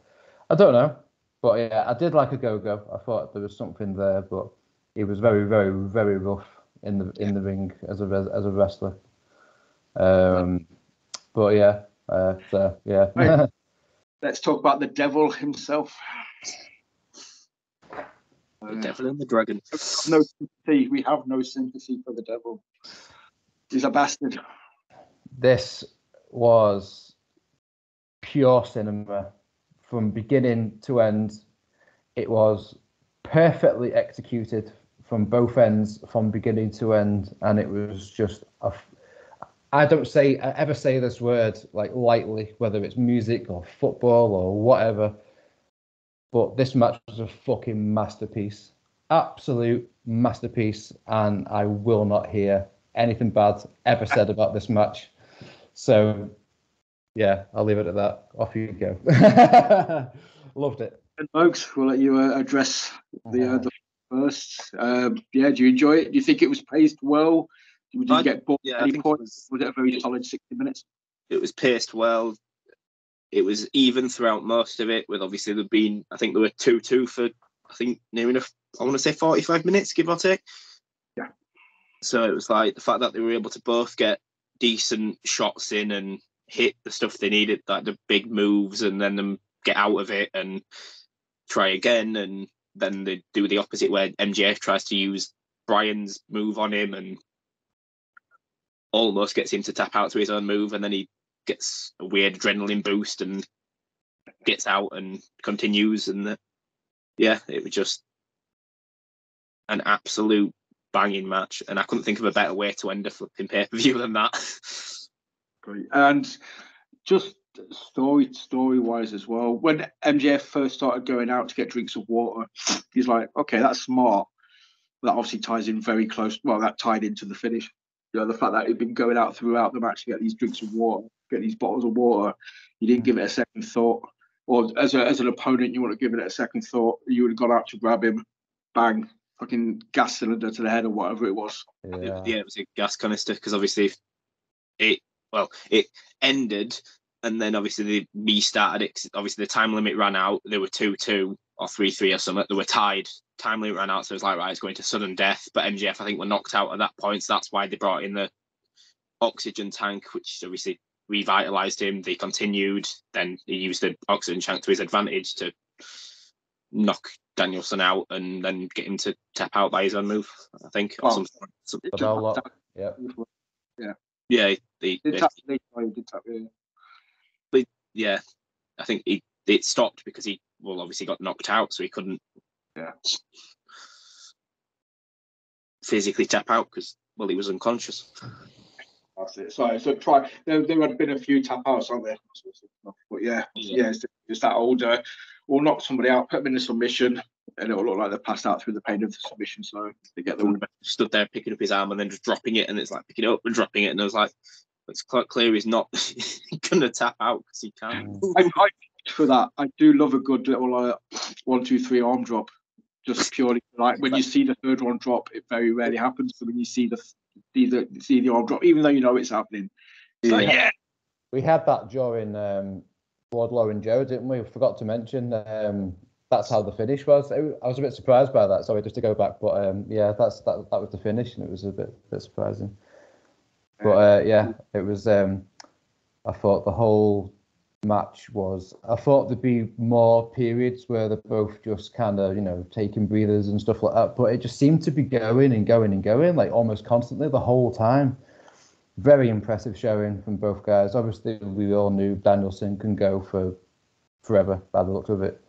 I don't know. But yeah, I did like a go go. I thought there was something there, but he was very, very, very rough in the in the ring as a as a wrestler. Um, but yeah, uh, so yeah. Right. Let's talk about the devil himself. the Uh, Devil and the Dragon. no sympathy. We have no sympathy for the devil. He's a bastard. this was pure cinema from beginning to end. It was perfectly executed from both ends, from beginning to end, and it was just a. I don't say I ever say this word like lightly, whether it's music or football or whatever. But this match was a fucking masterpiece, absolute masterpiece, and I will not hear anything bad ever said about this match. So, yeah, I'll leave it at that. Off you go. Loved it. And folks, we'll let you uh, address the uh, the first. Um, yeah, do you enjoy it? Do you think it was paced well? Did you I- get bored yeah, at any think it was- Was it a very solid 60 minutes? It was paced well. It was even throughout most of it, with obviously there being, I think there were 2 2 for, I think, near enough, I want to say 45 minutes, give or take. Yeah. So it was like the fact that they were able to both get decent shots in and hit the stuff they needed, like the big moves, and then them get out of it and try again. And then they do the opposite where MJF tries to use Bryan's move on him and almost gets him to tap out to his own move, and then he gets a weird adrenaline boost and gets out and continues, and the, yeah, it was just an absolute banging match, and I couldn't think of a better way to end a flipping pay per view than that. Great. And just story story wise as well. When MJF first started going out to get drinks of water, he's like, okay, that's smart. That obviously ties in very close. Well, that tied into the finish. You know, the fact that he'd been going out throughout the match to get these drinks of water, get these bottles of water. You didn't give it a second thought. Or as a, as an opponent, you want to give it a second thought. You would have gone out to grab him, bang, fucking gas cylinder to the head or whatever it was. Yeah. yeah, it was a gas canister because obviously it well it ended and then obviously they restarted it. 'cause Obviously the time limit ran out. They were two two or three three or something. They were tied. Time limit ran out, so it was like right, it's going to sudden death. But MJF I think were knocked out at that point, so that's why they brought in the oxygen tank, which obviously revitalized him. They continued. Then he used the oxygen tank to his advantage to knock Danielson out and then get him to tap out by his own move. I think. Or Oh. some, some, It The took bell that- lock. Yeah. yeah, the, Did tap, they- he did tap, yeah. Yeah, I think he it stopped because he well obviously got knocked out, so he couldn't Yeah. physically tap out because well he was unconscious. That's it. So, so try. There, there had been a few tap outs, aren't there? But yeah, Yeah. yeah, it's just that older. Uh, we'll knock somebody out, put them in a submission, and it'll look like they're passed out through the pain of the submission. So they get the win. Stood there picking up his arm and then just dropping it, and it's like picking it up and dropping it, and I was like, it's quite clear he's not gonna tap out because he can't. I, I for that. I do love a good little uh, one, two, three arm drop. Just purely like when you see the third one drop, it very rarely happens. But when you see the see the see the arm drop, even though you know it's happening, it's like, yeah, We had that during um, Wardlow and Joe, didn't we? Forgot to mention. Um, that's how the finish was. I was a bit surprised by that. Sorry, just to go back, but um, yeah, that's that. That was the finish, and it was a bit bit surprising. But uh, yeah, it was. Um, I thought the whole match was. I thought there'd be more periods where they're both just kind of you know taking breathers and stuff like that. But it just seemed to be going and going and going like almost constantly the whole time. Very impressive showing from both guys. Obviously, we all knew Danielson can go for forever by the looks of it.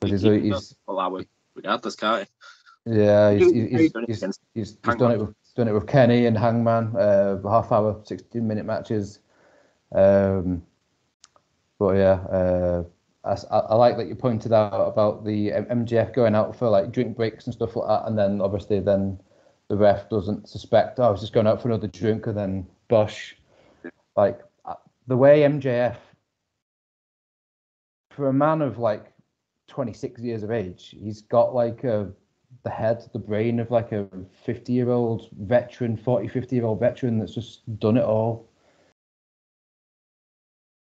But he's, He- he's would regardless, can't he? yeah, he's, he's, He's he's, done it he's, he's, he's done it with done it with Kenny and Hangman, uh, half hour, sixteen minute matches. Um, but yeah, uh, I, I- like that you pointed out about the MJF going out for like drink breaks and stuff like that, and then obviously then the ref doesn't suspect. Oh, I was just going out for another drink, and then Bosh, like uh, the way MJF for a man of like 26 years of age, he's got like a the head, the brain of like a 50 year old veteran, 40, 50 year old veteran that's just done it all.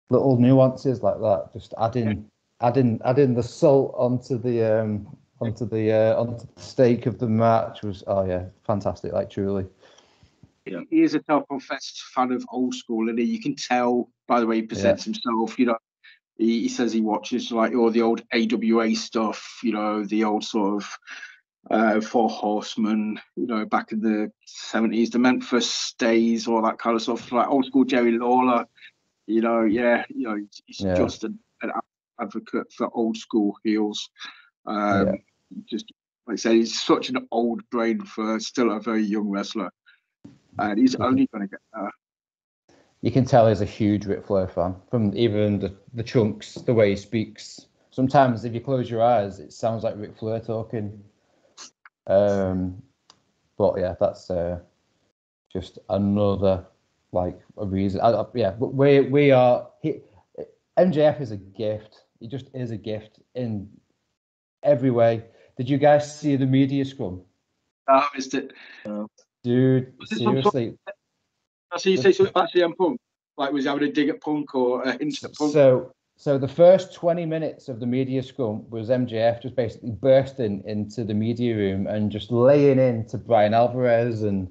Little nuances like that, just adding, adding, adding the salt onto the um onto the uh, onto the steak of the match was oh yeah, fantastic, like truly. Yeah. he is a self-professed fan of old school, and you can tell by the way he presents himself. You know, he, he says he watches like all the old AWA stuff. You know, the old sort of uh, Four Horsemen. You know, back in the seventies, the Memphis days, all that kind of stuff. Like old school Jerry Lawler. You know, yeah, you know, he's, Yeah. just an, an advocate for old school heels. Um, Yeah. Just like I said, he's such an old brain for still a very young wrestler and he's Mhm. only going to get better. You can tell he's a huge Ric Flair fan from even the, the chunks, the way he speaks. Sometimes, if you close your eyes, it sounds like Ric Flair talking. Um, but yeah, that's uh, just another like a reason. I, I- yeah, but we we are. He, MJF is a gift. He just is a gift in every way. Did you guys see the media scrum, I missed it. dude? Was it some Seriously, I see you say something about CM Punk. Like, was he having a dig at Punk or a hint at Punk? So, so the first 20 minutes of the media scrum was MJF just basically bursting into the media room and just laying into Bryan Alvarez and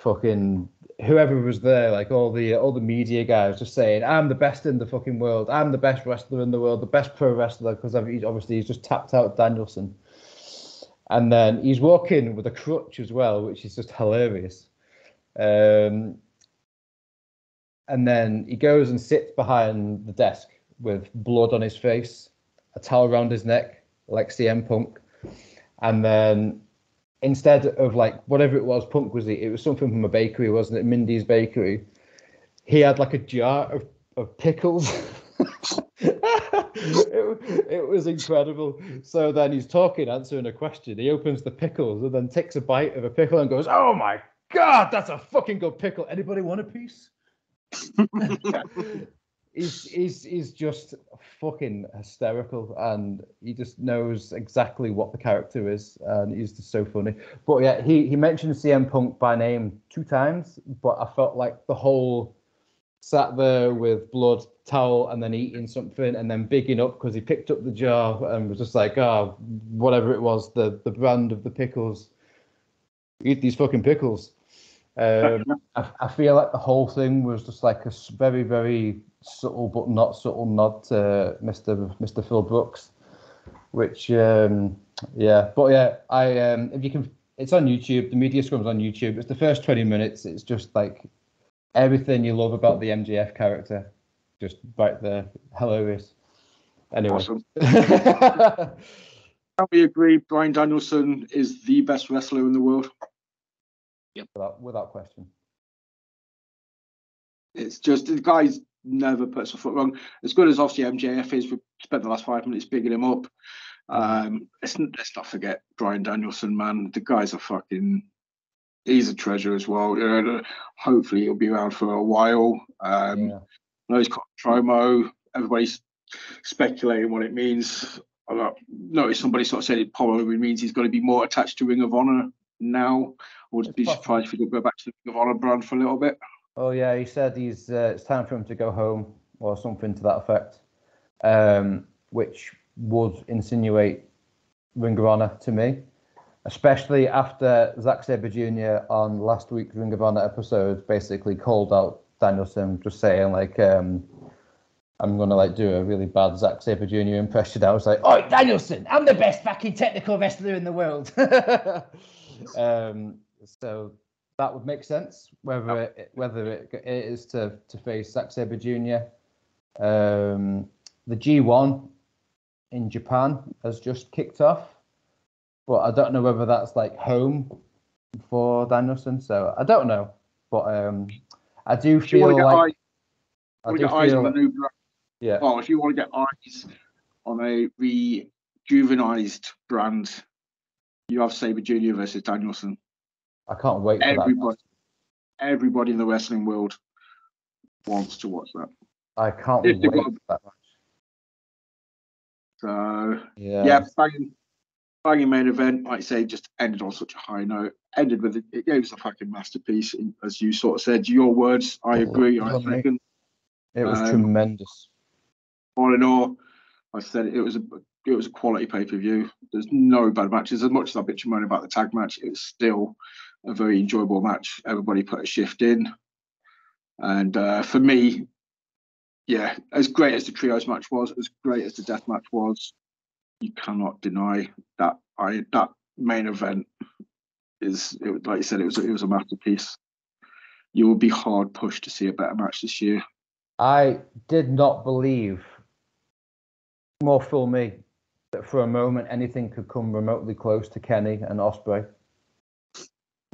fucking whoever was there, like all the all the media guys, just saying, "I'm the best in the fucking world. I'm the best wrestler in the world, the best pro wrestler." Because obviously he's just tapped out Danielson, and then he's walking with a crutch as well, which is just hilarious. Um, and then he goes and sits behind the desk with blood on his face a towel around his neck, like CM Punk, and then instead of like whatever it was, Punk was it was something from a bakery, wasn't it? Mindy's bakery. He had like a jar of, of pickles. it, it was incredible. So then he's talking, answering a question. He opens the pickles and then takes a bite of a pickle and goes, "Oh my god, that's a fucking good pickle. Anybody want a piece?" he's he's he's just fucking hysterical and he just knows exactly what the character is and he's just so funny. But yeah he he mentioned cm punk by name two times but i felt like the whole sat there with blood towel and then eating something and then bigging up because he picked up the jar and was just like oh whatever it was the the brand of the pickles. Eat these fucking pickles um, I, I feel like the whole thing was just like a very very subtle but not subtle nod to Mr. Mr. Phil Brooks, which um, yeah, but yeah, I um, if you can, it's on YouTube. The media scrum's on YouTube. It's the first twenty minutes. It's just like everything you love about the MJF character, just right there, hilarious. Anyway, Awesome. Can we agree Bryan Danielson is the best wrestler in the world? Without without question. It's just the guy's never puts a foot wrong. As good as obviously MJF is, we spent the last five minutes bigging him up. Um, let's, let's not forget Bryan Danielson, man. The guy's a fucking. He's a treasure as well. You know, hopefully he'll be around for a while. Um, yeah. I know he's got promo. Everybody's speculating what it means. I got- noticed somebody sort of said it probably means he's going to be more attached to Ring of Honor now. Would be possible. surprised if he don't go back to the Ring of Honor brand for a little bit. Oh yeah, he said he's uh, it's time for him to go home or something to that effect, um, which would insinuate Ring of Honor to me, especially after Zack Sabre Jr. on last week's Ring of Honor episode basically called out Danielson, just saying like, um, I'm gonna like do a really bad Zack Sabre Jr. impression. I was like, oh Danielson, I'm the best fucking technical wrestler in the world. um, so that would make sense. Whether it, whether it, it is to to face Zack Sabre Jr. Um, the G1 in Japan has just kicked off, but I don't know whether that's like home for Danielson. So I don't know, but um, I do feel to like I want do to get eyes feel on a like- new brand, yeah. oh, if you want to get eyes on a rejuvenized brand, you have Sabre Junior versus Danielson. I can't wait for that. Everybody, everybody in the wrestling world wants to watch that. I can't If wait for that match. So Yeah. yeah, banging, banging main event. Like I say, just ended on such a high note. Ended with it. It was a fucking masterpiece, as you sort of said. Your words, I agree. I second. It was um, tremendous. all in all, I said it was a it was a quality pay per view. There's no bad matches. As much as I bitch and moan about the tag match, it was still a very enjoyable match. Everybody put a shift in, and uh, for me, yeah, as great as the trios match was, as great as the death match was, you cannot deny that I that main event is it, like you said, it was it was a masterpiece. You will be hard pushed to see a better match this year. I did not believe, more for me, that for a moment anything could come remotely close to Kenny and Osprey.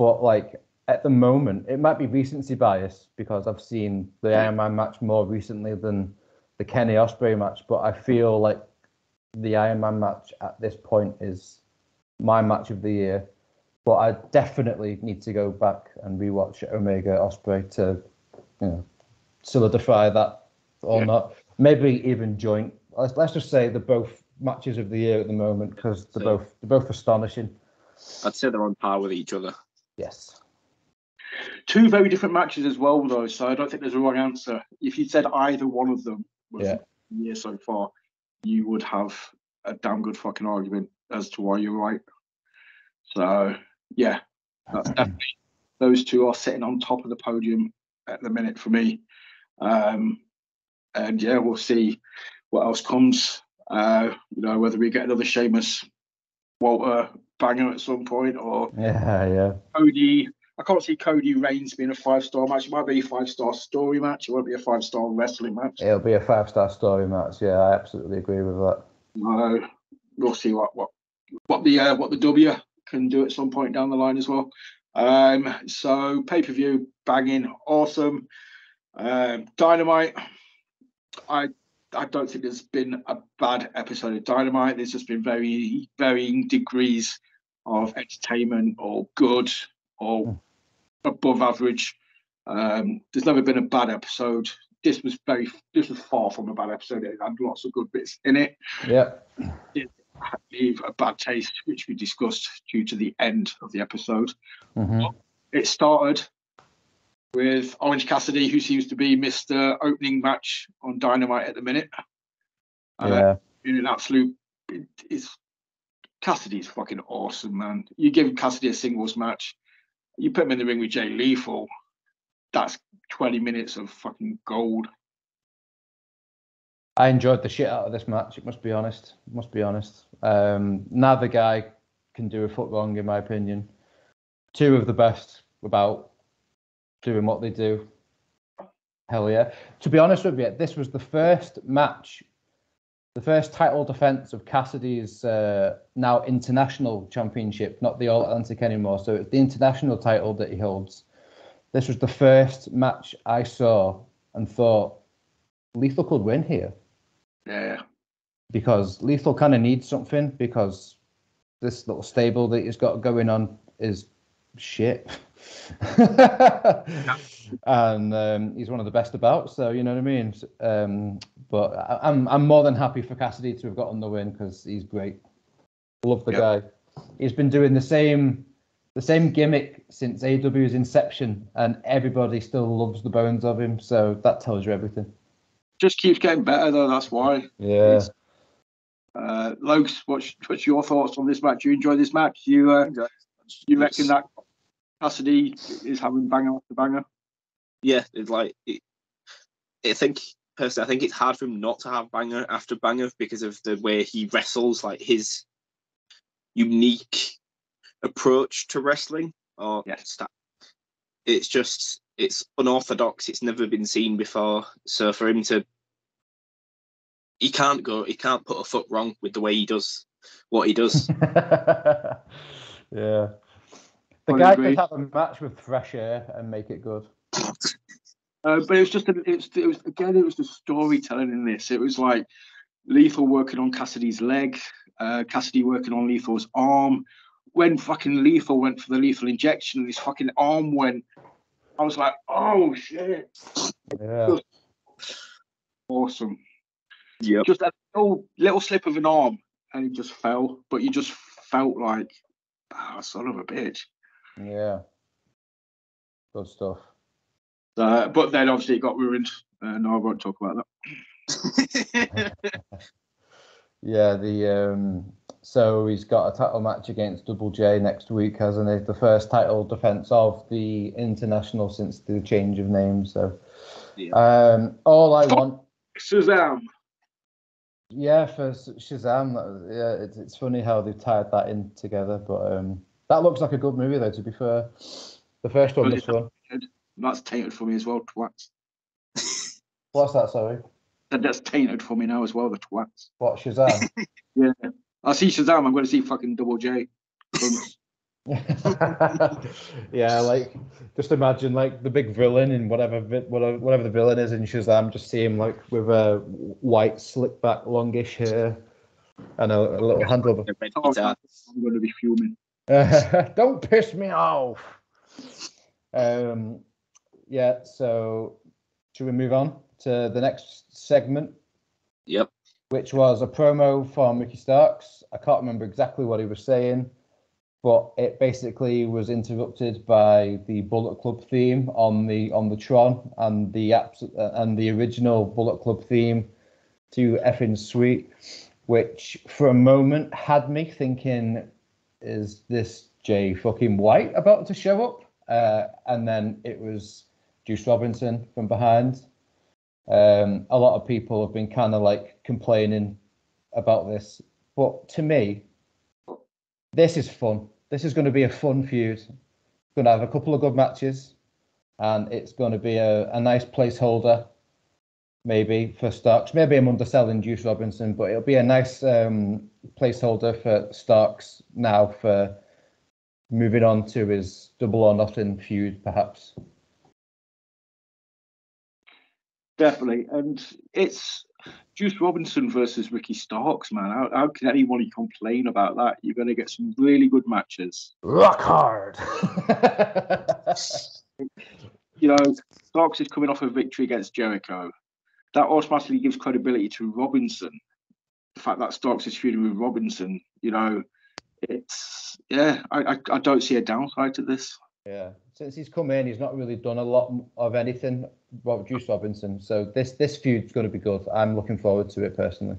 But like at the moment, it might be recency bias because I've seen the Iron Man match more recently than the Kenny Osprey match. But I feel like the Iron Man match at this point is my match of the year. But I definitely need to go back and rewatch Omega Osprey to, you know, solidify that or Yeah. not. Maybe even joint. Let's, let's just say they're both matches of the year at the moment because they're So- both they're both astonishing. I'd say they're on par with each other. Yes. two very different matches as well, though. So I don't think there's a wrong answer. If you said either one of them was Yeah. the year so far, you would have a damn good fucking argument as to why you're right. So yeah, that's definitely those two are sitting on top of the podium at the minute for me. Um, and yeah, we'll see what else comes. Uh, you know, whether we get another Sheamus Walter banger at some point or Yeah, yeah. Cody. I can't see Cody Reigns being a five star match. It might be a five star story match. It won't be a five star wrestling match. It'll be a five star story match. Yeah, I absolutely agree with that. No, we'll see what what what the uh, what the W can do at some point down the line as well. Um, so pay per view, banging, awesome. Um, Dynamite. I I don't think there's been a bad episode of Dynamite. There's just been very varying degrees of entertainment or good or above average. Um, there's never been a bad episode. This was very this was far from a bad episode. It had lots of good bits in it. Yeah. Leave a bad taste, which we discussed due to the end of the episode. hmm It started with Orange Cassidy, who seems to be Mr. Opening Match on Dynamite at the minute. Uh, Yeah. in an absolute it- it's Cassidy's fucking awesome, man. You give Cassidy a singles match, you put him in the ring with Jay Lethal, that's 20 minutes of fucking gold. I enjoyed the shit out of this match. It must be honest. Must be honest. Um, neither guy can do a foot wrong, in my opinion. Two of the best about doing what they do. Hell yeah. To be honest with you, this was the first match, the first title defense of Cassidy's uh, now international championship, not the All Atlantic anymore. So it's the international title that he holds. This was the first match I saw and thought Lethal could win here Yeah. because Lethal kind of needs something because this little stable that he's got going on is shit. and um, he's one of the best about, so you know what I mean. Um, but I, I'm I'm more than happy for Cassidy to have gotten the win because he's great. Love the Yep. guy. He's been doing the same the same gimmick since AW's inception, and everybody still loves the bones of him. So that tells you everything. Just keeps getting better, though, that's why. Yeah. Uh, Lokes, what's, what's your thoughts on this match? You enjoy this match? You uh, you reckon that Cassidy is having banger after banger? yeah, it's like it, I think personally, I think it's hard for him not to have banger after banger because of the way he wrestles, like his unique approach to wrestling. Or Yes. it's just it's unorthodox. It's never been seen before. So for him to, he can't go. He can't put a foot wrong with the way he does what he does. yeah. The guy could have a match with fresh air and make it good. Uh, but it was just a, it, was, it was again it was the storytelling in this. It was like Lethal working on Cassidy's leg, uh, Cassidy working on Lethal's arm. When fucking Lethal went for the lethal injection, and his fucking arm went. I was like, oh shit, Yeah. awesome! Yeah. Just a little little slip of an arm, and he just fell. But you just felt like, ah, son of a bitch. Yeah. Good stuff. Uh, but then obviously it got ruined. Uh, no, I won't talk about that. Yeah, the um so he's got a title match against Double J next week, hasn't he? The first title defense of the international since the change of name. So Yeah. um all I want Shazam! Yeah, for Shazam, yeah, it's, it's funny how they've tied that in together. But um, that looks like a good movie, though. To be fair, the first one, this one. That's tainted for me as well, twats. What's that? Sorry, That- That's tainted for me now as well, the twats. what Shazam? Yeah. I see Shazam, I'm going to see fucking Double J. Yeah, like just imagine like the big villain in whatever whatever whatever the villain is in Shazam. Just see him like with a white slick back longish hair and a, a little handle. The red Oh, guitar. I'm going to be fuming. Don't piss me off. Um, yeah. So, should we move on to the next segment, Yep. which was a promo from Ricky Starks? I can't remember exactly what he was saying, but it basically was interrupted by the Bullet Club theme on the on the Tron and the abs- uh, and the original Bullet Club theme to effing sweet, which for a moment had me thinking, is this Jay fucking White about to show up? Uh, and then it was Juice Robinson from behind. Um, a lot of people have been kind of like complaining about this, but to me, this is fun. This is going to be a fun feud. Going to have a couple of good matches, and it's going to be a, a nice placeholder maybe for Starks. Maybe I'm underselling Juice Robinson, but it'll be a nice um, placeholder for Starks now for moving on to his double or nothing feud, perhaps. Definitely, and it's Juice Robinson versus Ricky Starks, man. How, how can anyone complain about that? You're going to get some really good matches. Rock hard. You know, Starks is coming off a victory against Jericho. That automatically gives credibility to Robinson. The fact that Starks is feuding with Robinson, you know, it's yeah. I, I I don't see a downside to this. yeah, since he's come in, he's not really done a lot of anything. Rob Juice Robinson. So this this feud's going to be good. I'm looking forward to it personally.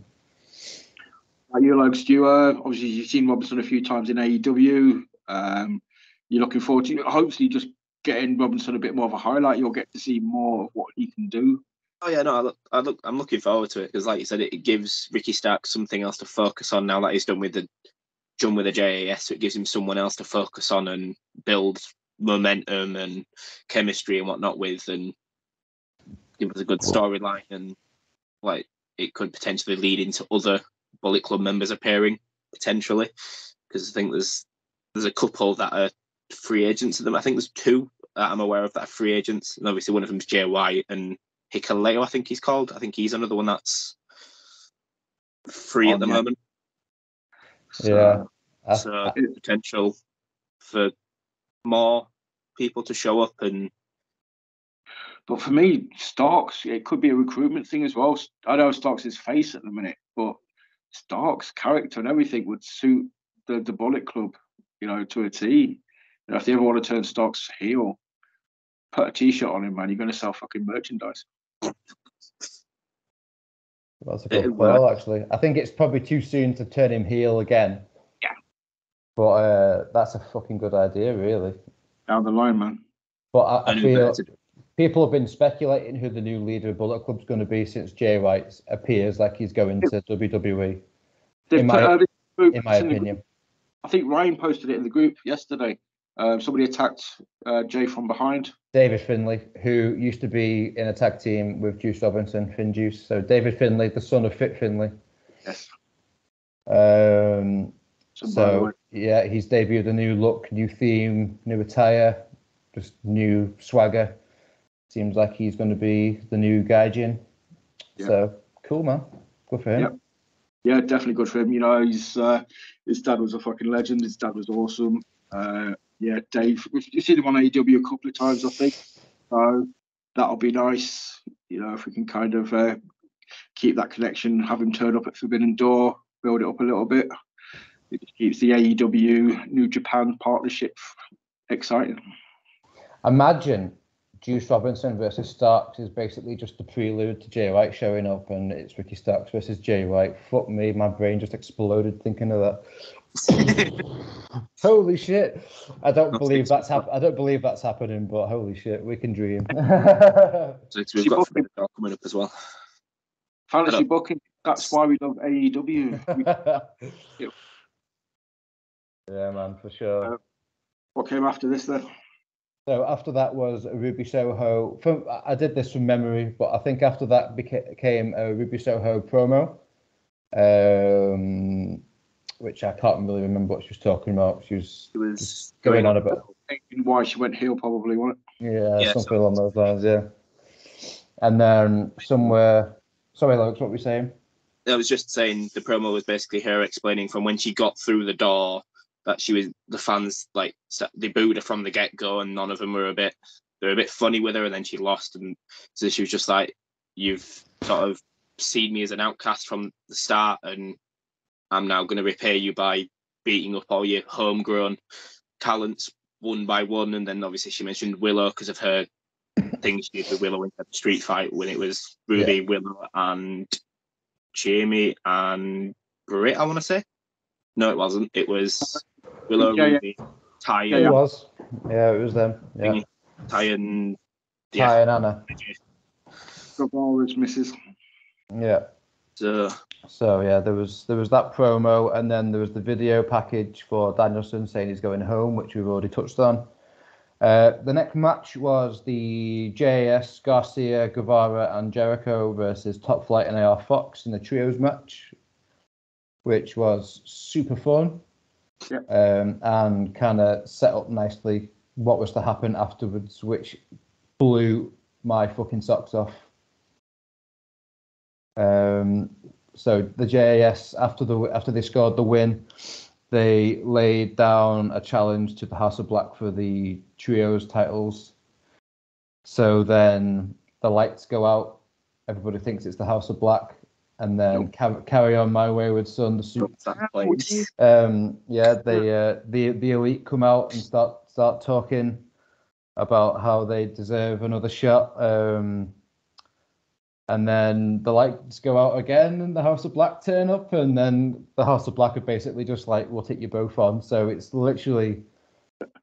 Like you, like Stu, uh, obviously you've seen Robinson a few times in AEW. Um, you're looking forward to hopefully just getting Robinson a bit more of a highlight. You'll get to see more of what he can do. Oh yeah, no, I look, I look, I'm looking forward to it because, like you said, it, it gives Ricky Stark something else to focus on now that he's done with the done with the JAS. So it gives him someone else to focus on and build momentum and chemistry and whatnot with, and give us a good storyline. And like it could potentially lead into other Bullet Club members appearing potentially, because I think there's there's a couple that are free agents of them. I think there's two that I'm aware of that are free agents, and obviously one of them is Jay White and Hikuleo, I think he's called. I think he's another one that's free Oh, at the oh, yeah. moment. So, Yeah. I- so ah. potential for more people to show up and But for me, Starks, it could be a recruitment thing as well. I don't know Starks is face at the minute, but Starks' character and everything would suit the, the Bullet Club, you know, to a T. You know, if they ever want to turn Starks heel, put a t-shirt on him, man. You're going to sell fucking merchandise. That's a It'd good call, actually. I think it's probably too soon to turn him heel again. Yeah. But uh, that's a fucking good idea, really. Down the line, man. But I, I and feel people have been speculating who the new leader of Bullet Club's going to be since Jay White appears like he's going to WWE. They've In my- out this In my in opinion, I think Ryan posted it in the group yesterday. Um, somebody attacked uh, Jay from behind. David Finlay, who used to be in a tag team with Juice Robinson, FinJuice. So David Finlay, the son of Fit Finlay. Yes. Um, So, So yeah, he's debuted a new look, new theme, new attire, just new swagger. Seems like he's going to be the new Gaijin. Yeah. So cool, man. Good for him. Yep. yeah, definitely good for him. You know, he's uh, his dad was a fucking legend. His dad was awesome. Uh, yeah, Dave. You've seen him on AEW a couple of times, I think. So that'll be nice. You know, if we can kind of uh, keep that connection, have him turn up at Forbidden Door, build it up a little bit. It keeps the AEW New Japan partnership exciting. Imagine Juice Robinson versus Starks is basically just the prelude to Jay White showing up, and it's Ricky Starks versus Jay White. Fuck me, my brain just exploded thinking of that. holy shit! I don't That's believe that's exciting. hap- I don't believe that's happening, but holy shit, we can dream. so we've She got booked Forbidden Door coming up as well. Fantasy Hello. booking. That's why we love AEW. We- yeah, man, for sure. Uh, what came after this then? So after that was Ruby Soho. From I did this from memory, but I think after that became a Ruby Soho promo, um, which I can't really remember what she was talking about. She was It was going on about Why she went heel, probably, wasn't it? yeah, Yeah, something so- along those lines. Yeah, and then somewhere. Sorry, Alex, what were we saying? I was just saying the promo was basically her explaining from when she got through the door that she was the fans like st- they booed her from the get go and none of them were a bit they were a bit funny with her and then she lost and so she was just like you've sort of seen me as an outcast from the start and I'm now going to repay you by beating up all your homegrown talents one by one and then obviously she mentioned Willow because of her things she did with Willow in the street fight when it was Ruby, Willow and Jamie and Britt, I want to say. No, it wasn't. It was Willow, Yeah, yeah. Ruby, Ty, Yeah, It was. Yeah, it was them. Yeah, Thingy. Ty and yeah. Ty and Anna. Guevara's misses. Yeah. So, So yeah, there was there was that promo, and then there was the video package for Danielson saying he's going home, which we've already touched on. Uh, the next match was the JAS Garcia, Guevara, and Jericho versus Top Flight and AR Fox in the trios match, which was super fun Yeah. um, and kind of set up nicely what was to happen afterwards, which blew my fucking socks off. Um, so the JAS after the after they scored the win, they laid down a challenge to the House of Black for the trios titles. So then the lights go out. Everybody thinks it's the House of Black, and then ca- carry on my wayward son. The super, That place. um, yeah, they uh, the the elite come out and start start talking about how they deserve another shot. Um, and then the lights go out again, and the House of Black turn up, and then the House of Black are basically just like, "We'll take you both on." So it's literally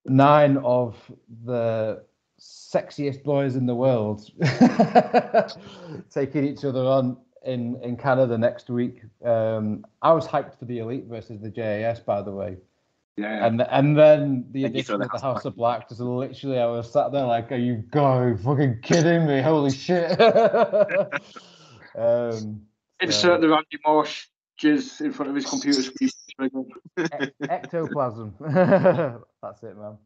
nine of the sexiest boys in the world taking each other on in in Canada next week. Um, I was hyped for the Elite versus the JAS, by the way, Yeah. and and then the addition of the. House of Black. Just literally, I was sat there like, "Are you go fucking kidding me? Holy shit!" um, Insert the Randy Marsh jizz in front of his computer screen. ectoplasm. That's it, man.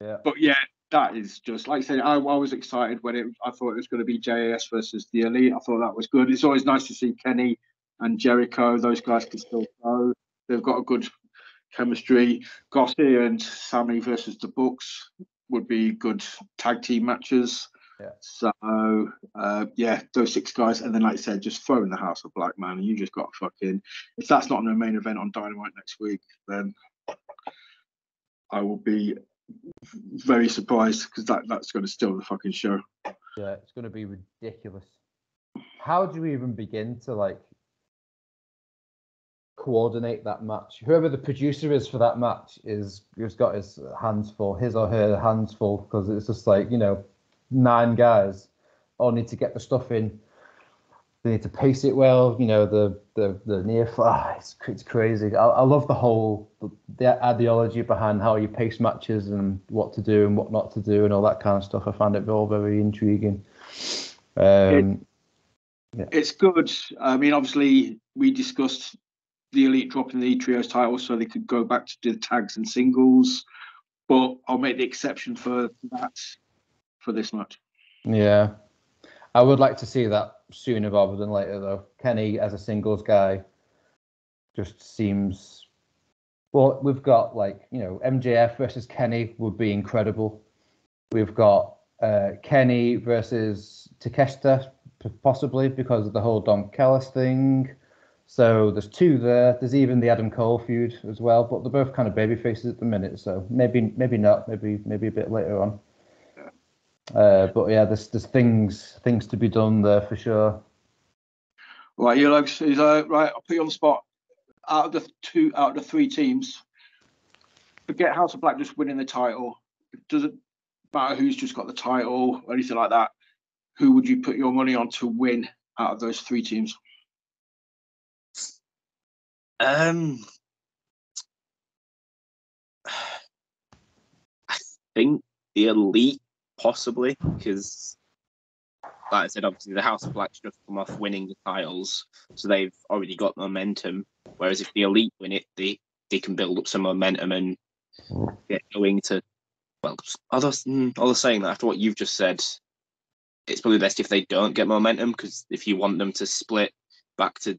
Yeah. But yeah, that is just like I said. I, I was excited when it. I thought it was going to be JAS versus the Elite. I thought that was good. It's always nice to see Kenny and Jericho. Those guys can still go. They've got a good chemistry. Garcia and Sammy versus the Bucks would be good tag team matches. Yeah. So uh, yeah, those six guys, and then like I said, just throw in the House of Black Man, and you just got fucking. If that's not in the main event on Dynamite next week, then I will be very surprised because that that's going to steal the fucking show. Yeah, it's going to be ridiculous. How do we even begin to like coordinate that match? Whoever the producer is for that match is has got his hands full, his or her hands full, because it's just like you know, nine guys all need to get the stuff in. They need to pace it well. You know, the the the near far. It's it's crazy. I, I love the whole the ideology behind how you pace matches and what to do and what not to do and all that kind of stuff. I find it all very intriguing. Um, It's good. I mean, obviously, we discussed the elite dropping the trios title so they could go back to do the tags and singles, but I'll make the exception for that for this match. yeah, I would like to see that sooner rather than later, though. Kenny as a singles guy just seems. Well, we've got like you know MJF versus Kenny would be incredible. We've got uh, Kenny versus Takeshita possibly because of the whole Don Callis thing. So there's two there. There's even the Adam Cole feud as well, but they're both kind of baby faces at the minute. So maybe maybe not. Maybe maybe a bit later on. Uh, but yeah, there's there's things things to be done there for sure. Right, you like is uh, right? I'll put you on the spot. Out of the two, out of the three teams, forget House of Black just winning the title. It doesn't matter who's just got the title or anything like that. Who would you put your money on to win out of those three teams? Um, I think the elite possibly because, like I said, obviously the House of Black's just come off winning the titles, so they've already got momentum. Whereas if the elite win it, they they can build up some momentum and get going to. Well, although, mm, although saying that after what you've just said, it's probably best if they don't get momentum because if you want them to split back to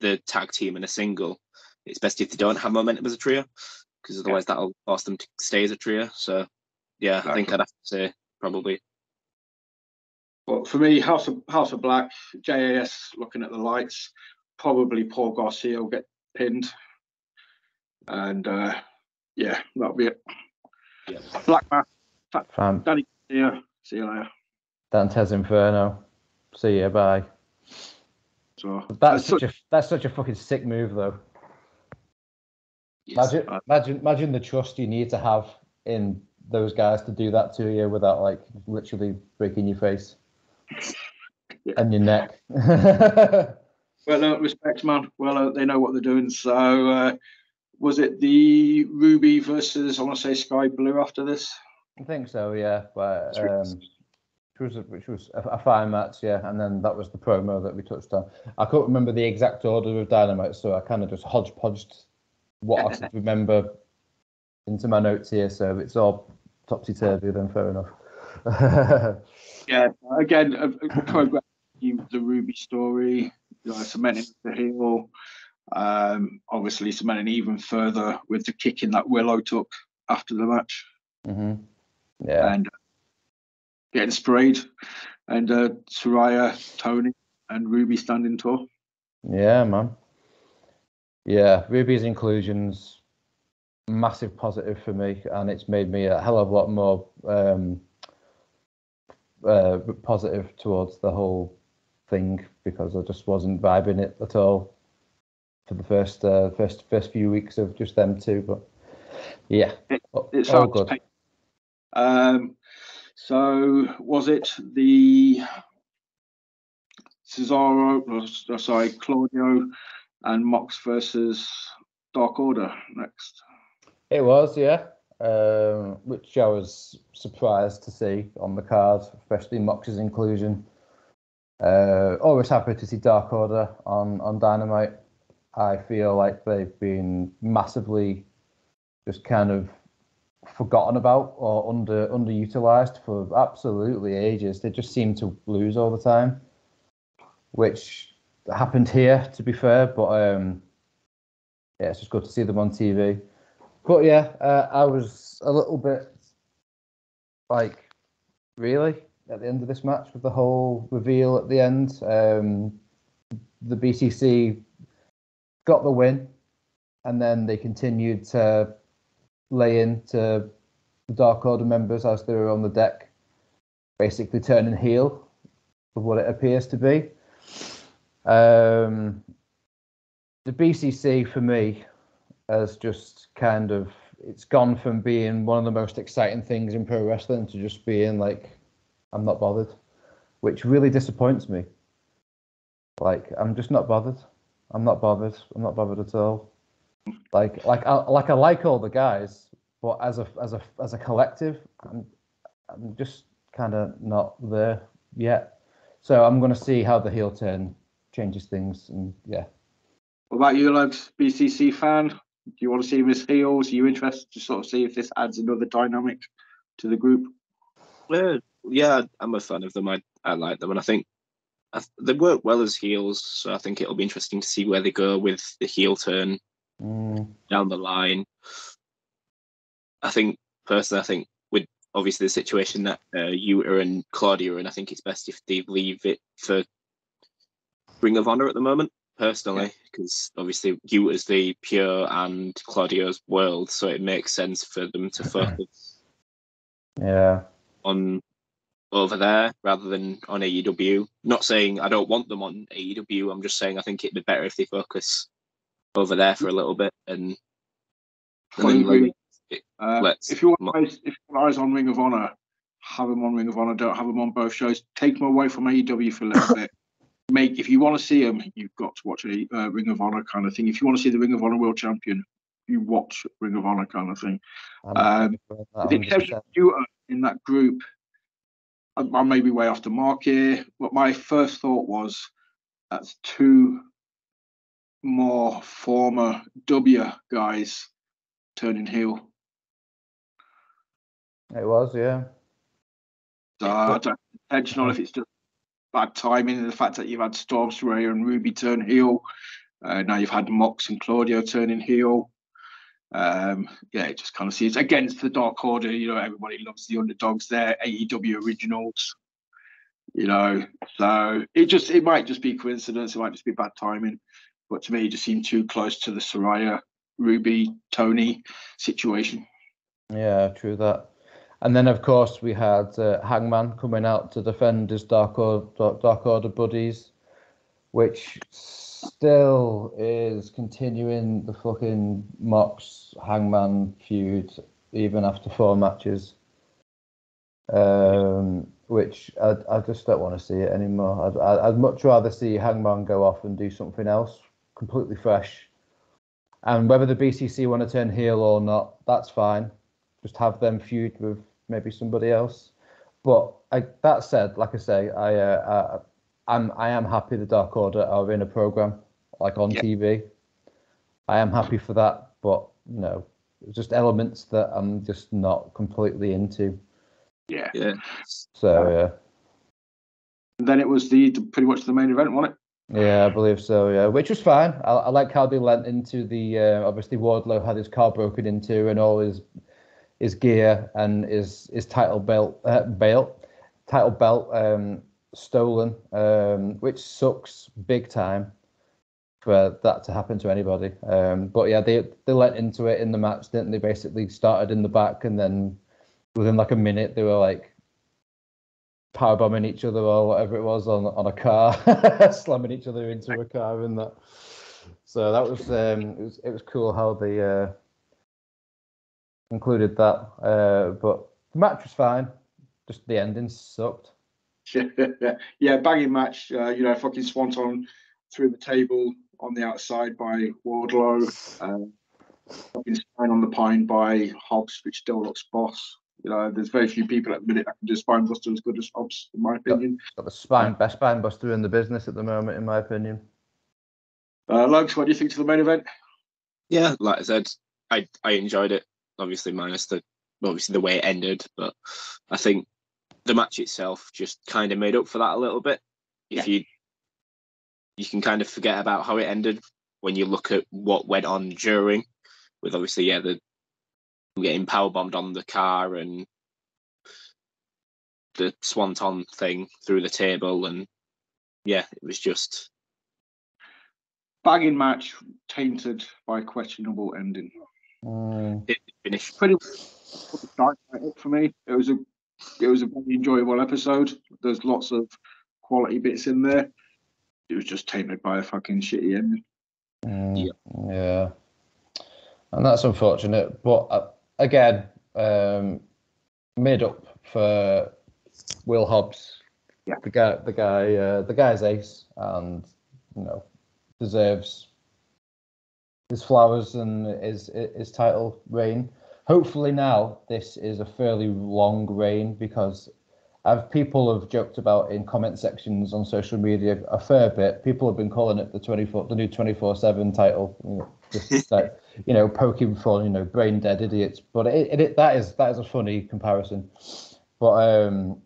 the tag team in a single, it's best if they don't have momentum as a trio because otherwise that'll force them to stay as a trio. So, yeah, I think I'd have to say probably. Well, for me, House of House of Black, JAS looking at the lights, probably Paul Garcia will get pinned, and uh, yeah, that'll be it. Yeah. Black Man, Fam, yeah, see you later. Dante's Inferno. See you, bye. So That's so- such a that's such a fucking sick move though. Imagine, uh, imagine, imagine the trust you need to have in those guys to do that to you without like literally breaking your face Yeah. and your neck. well, uh, respect, man. Well, uh, they know what they're doing. So, uh, was it the Ruby versus I want to say Sky Blue after this? I think so, yeah. But um, which was a, which was a, a fine match, yeah. And then that was the promo that we touched on. I couldn't remember the exact order of Dynamite, so I kind of just hodgepodged what I could remember into my notes here. So it's all topsy turvy, then fair enough. Yeah, again, the Ruby story, you know, cementing the heel, um, obviously cementing even further with the kicking that Willow took after the match hmm Yeah, and getting sprayed, and uh, Saraya, Toni, and Ruby standing tall. yeah, man. Yeah, Ruby's inclusion's massive positive for me, and it's made me a hell of a lot more um, uh, positive towards the whole thing because I just wasn't vibing it at all for the first uh, first first few weeks of just them two. But yeah, It all good. Um, so was it the Cesaro, sorry, Claudio and Mox versus Dark Order next? It was, yeah. Um, which I was surprised to see on the card, especially Mox's inclusion. Uh, always happy to see Dark Order on, on Dynamite. I feel like they've been massively just kind of forgotten about or under underutilized for absolutely ages. They just seem to lose all the time, which happened here, to be fair. But um, yeah, it's just good to see them on TV. But yeah, uh, I was a little bit like, really, at the end of this match with the whole reveal at the end. Um, the BCC got the win, and then they continued to lay into the Dark Order members as they were on the deck, basically turning heel of what it appears to be. Um, the BCC for me has just kind of it's gone from being one of the most exciting things in pro wrestling to just being like I'm not bothered, which really disappoints me. Like I'm just not bothered. I'm not bothered. I'm not bothered at all. Like like I like I like all the guys, but as a as a as a collective, I'm I'm just kind of not there yet. So I'm gonna see how the heel turn changes things, and yeah, What about you, lads? BCC fan? Do you want to see him as heels? Are you interested to sort of see if this adds another dynamic to the group? Uh, yeah, I'm a fan of them. I, I like them, and I think I, th- they work well as heels. So I think it'll be interesting to see where they go with the heel turn mm, down the line. I think personally, I think with obviously the situation that uh, are and Claudio are in, I think it's best if they leave it for Ring of Honor at the moment. Personally, because obviously you as the pure and Claudio's world, so it makes sense for them to focus yeah, on over there rather than on AEW. Not saying I don't want them on AEW. I'm just saying I think it'd be better if they focus over there for a little bit and, and then agree. maybe- Uh, Let's if you want mo- eyes, if you want eyes on Ring of Honor, have them on Ring of Honor. Don't have them on both shows. Take them away from AEW for a little bit. Make if you want to see them, you've got to watch a uh, Ring of Honor kind of thing. If you want to see the Ring of Honor World Champion, you watch Ring of Honor kind of thing. I'm Um, The exception 100%. in that group, I, I may be way off the mark here, but my first thought was that's two more former W guys turning heel. It was, yeah. So I don't know if it's intentional if it's just bad timing and the fact that you've had Storm Saraya and Ruby turn heel. Uh, now you've had Mox and Claudio turning heel. Um, yeah, it just kind of seems against the Dark Order. You know, everybody loves the underdogs there, AEW originals. You know, so it just it might just be coincidence. It might just be bad timing. But to me, it just seemed too close to the Saraya, Ruby, Toni situation. Yeah, true that. And then, of course, we had uh, Hangman coming out to defend his Dark Order, Dark Order buddies, which still is continuing the fucking Mox Hangman feud even after four matches. Um, which I, I just don't want to see it anymore. I'd, I'd, I'd much rather see Hangman go off and do something else completely fresh. And whether the BCC want to turn heel or not, that's fine. Just have them feud with maybe somebody else. But I, that said, like I say, I, uh, I I'm I am happy the Dark Order are in a program like on Yeah. TV. I am happy for that, but you know, it's just elements that I'm just not completely into. Yeah. Yeah. So yeah. And then it was the, the pretty much the main event, wasn't it? Yeah, I believe so. Yeah, which was fine. I, I like how they lent into the. Uh, obviously, Wardlow had his car broken into and all his his gear and his his title belt uh, belt title belt um, stolen, um, which sucks big time for that to happen to anybody. Um, but yeah, they they lent into it in the match, didn't they? Basically, started in the back and then within like a minute they were like power bombing each other or whatever it was on on a car, slamming each other into a car and that. So that was um, it was it was cool how they uh, included that. Uh, but the match was fine. Just the ending sucked. yeah, banging match. Uh, you know, fucking Swanton through the table on the outside by Wardlow. Um, fucking spine on the pine by Hobbs, which still looks boss. You know, there's very few people at the minute that can do spine buster as good as Hobbs, in my opinion. Got the spine best spine buster in the business at the moment, in my opinion. Uh, Lugs, what do you think to the main event? Yeah, like I said, I I enjoyed it. Obviously, minus the obviously the way it ended, but I think the match itself just kind of made up for that a little bit. If you you can kind of forget about how it ended when you look at what went on during, with obviously yeah the getting power bombed on the car and the swanton thing through the table and yeah it was just bagging match tainted by questionable ending. Mm, it finished Pretty much put the start right up for me. It was a it was a very enjoyable episode. There's lots of quality bits in there. It was just tainted by a fucking shitty ending. mm, yeah, and that's unfortunate. But uh, again, um, made up for Will Hobbs. Yeah. the guy, the guy, uh, the guy's ace, and you know deserves his flowers and his his title reign. Hopefully now this is a fairly long reign because as people have joked about in comment sections on social media a fair bit, people have been calling it the twenty four the new twenty four seven title. You know, just like you know, poking fun, you know, brain dead idiots. But it, it, that is that is a funny comparison. But um,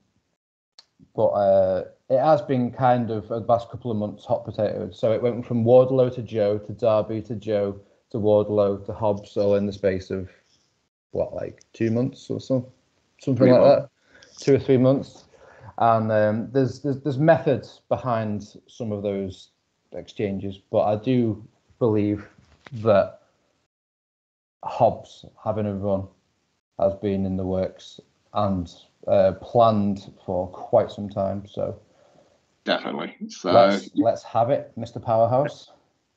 but uh, it has been kind of the last couple of months hot potatoes. So it went from Wardlow to Joe to Darby to Joe to Wardlow to Hobbs, all in the space of what, like two months or so, something Pretty like well. that, two or three months. And um, there's, there's there's methods behind some of those exchanges, but I do believe that Hobbs having a run has been in the works and uh, planned for quite some time. So Definitely. So let's let's have it, Mr. Powerhouse.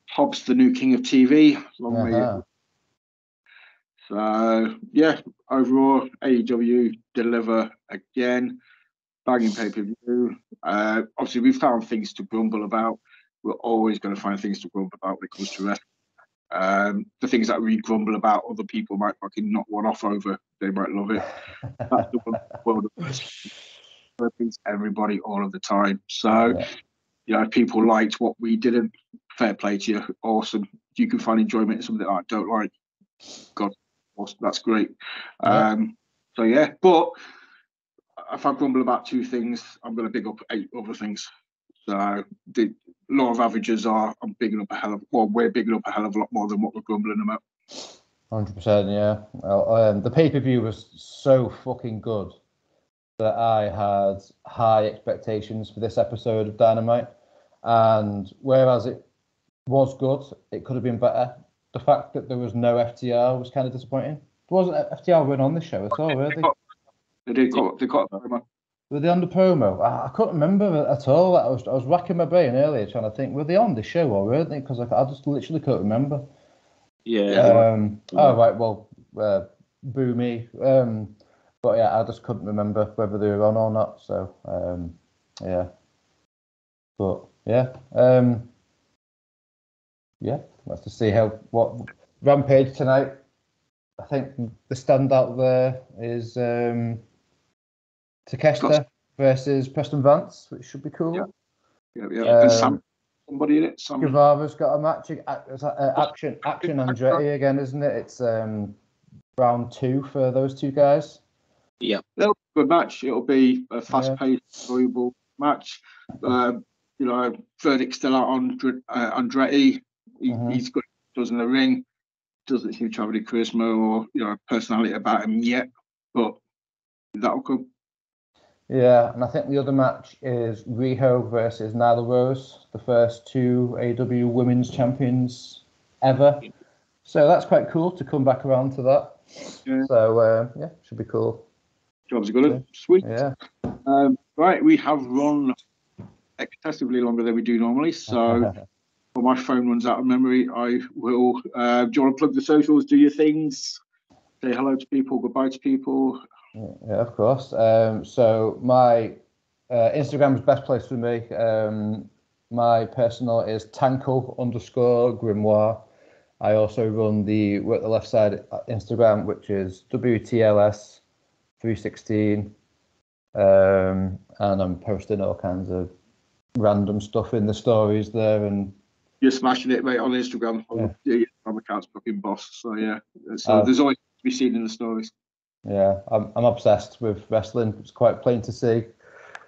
Hobbs, the new king of TV. Long Uh-huh. So yeah, overall AEW deliver again, banging pay per view. Uh, obviously, we found things to grumble about. We're always going to find things to grumble about when it comes to wrestling. Um, the things that we grumble about, other people might fucking knock one off over. They might love it. That's the world of wrestling. Everybody all of the time. So Yeah. you know, if people liked what we didn't, fair play to you. Awesome. You can find enjoyment in something that I don't like, God, awesome. that's great. Yeah. Um, so yeah, but if I grumble about two things, I'm going to big up eight other things. So the law of averages are I'm bigging up a hell of well, we're bigging up a hell of a lot more than what we're grumbling about. Hundred percent, yeah. Well, um, the pay per view was so fucking good that I had high expectations for this episode of Dynamite, and whereas it was good, it could have been better. The fact that there was no FTR was kind of disappointing. There wasn't FTR weren't on this show at all, were they? They did cut, they cut a promo. Were they on the promo? I, I couldn't remember at all. I was I was racking my brain earlier trying to think, were they on the show or weren't they? Because I, I just literally couldn't remember. yeah Um, oh right, well, uh, boo me. Um, but yeah, I just couldn't remember whether they were on or not. So um, yeah, but yeah, um, yeah. Let's just see how what rampage tonight. I think the standout there is um, Takeshita versus Preston Vance, which should be cool. Yeah. Yeah, yeah. and Um, Sam, somebody in it. Sam, Guevara's got a match. uh, uh, action, action Andretti again, isn't it? It's um, round two for those two guys. Yeah, it'll be a good match. It'll be a fast-paced, enjoyable match. Um, you know, verdict still out on Dr- uh, Andretti. He, Mhm. He's got does in the ring. Doesn't seem to have any charisma or you know personality about him yet, but that'll come. Yeah, and I think the other match is Riho versus Nyla Rose, the first two AEW Women's Champions ever. So that's quite cool to come back around to that. Yeah. So uh, yeah, should be cool. Jobs are good. Sweet. Yeah. Um, right, we have run excessively longer than we do normally, so. My phone runs out of memory, I will. Uh, do you want to plug the socials? Do your things. Say hello to people. Goodbye to people. Yeah, of course. Um, so my uh, Instagram is best place for me. Um, my personal is tankle underscore grimoire. I also run the work the left side Instagram, which is WTLS three sixteen, um, and I'm posting all kinds of random stuff in the stories there. And You're smashing it, mate, on Instagram. Yeah. Yeah, Instagram account's fucking boss. So yeah, so Uh, there's always to be seen in the stories. yeah, I'm I'm obsessed with wrestling. It's quite plain to see.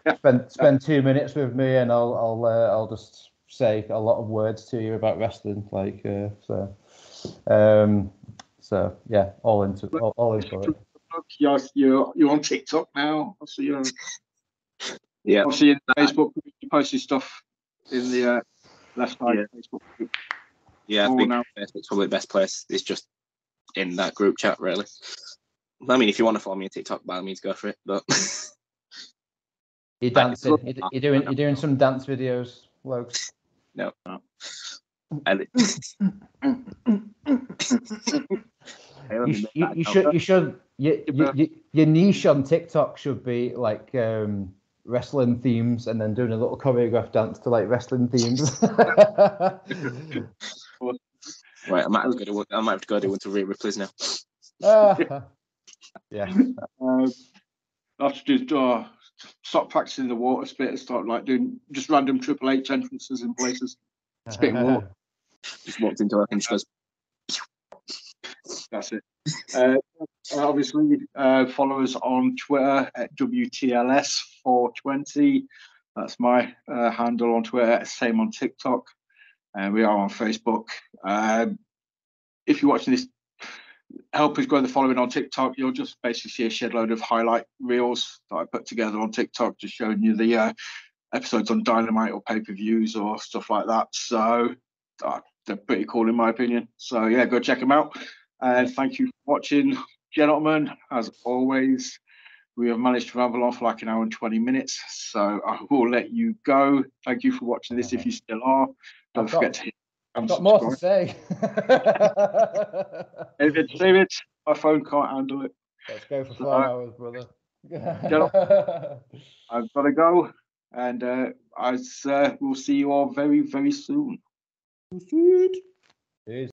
Yeah. Spend spend two minutes with me, and I'll I'll uh, I'll just say a lot of words to you about wrestling. Like uh, so, um, so yeah, all into all, all in for it. Look, you're you're you're on TikTok now. I see you. Yeah. I've seen Facebook. You posted stuff in the uh, left side Yeah. Facebook group. Yeah, I think no. Facebook's probably the best place. It's just in that group chat, really. I mean, if you want to follow me on TikTok, by all means, go for it. But You're dancing. You're, you're doing you're doing some dance videos, Lokes. no, no. You, sh- you, you should you should you, you, you, your niche on TikTok should be like um, wrestling themes and then doing a little choreographed dance to like wrestling themes. Right, I might have to go to one, I might have to go do one to Rhea Ripley's now. Ah. yeah. Um, I have to do uh, stop practicing the water spit and start like doing just random Triple H entrances in places. Spitting water. Just walked into work and just goes, That's it. Uh, obviously, uh, follow us on Twitter at WTLS420. That's my uh, handle on Twitter. Same on TikTok. And we are on Facebook. Um, if you're watching this, help us grow the following on TikTok. You'll just basically see a shed load of highlight reels that I put together on TikTok, just showing you the uh, episodes on Dynamite or pay per views or stuff like that. So uh, they're pretty cool in my opinion. So yeah, go check them out. And thank you for watching, gentlemen. As always, we have managed to ramble on for like an hour and 20 minutes. So I will let you go. Thank you for watching this if you still are. Don't I've forget got- to hit I've got more to say. David, David, my phone can't handle it. Let's go for So, uh, hours, brother. I've got to go. And uh, as uh, we'll see you all very, very soon. Peace.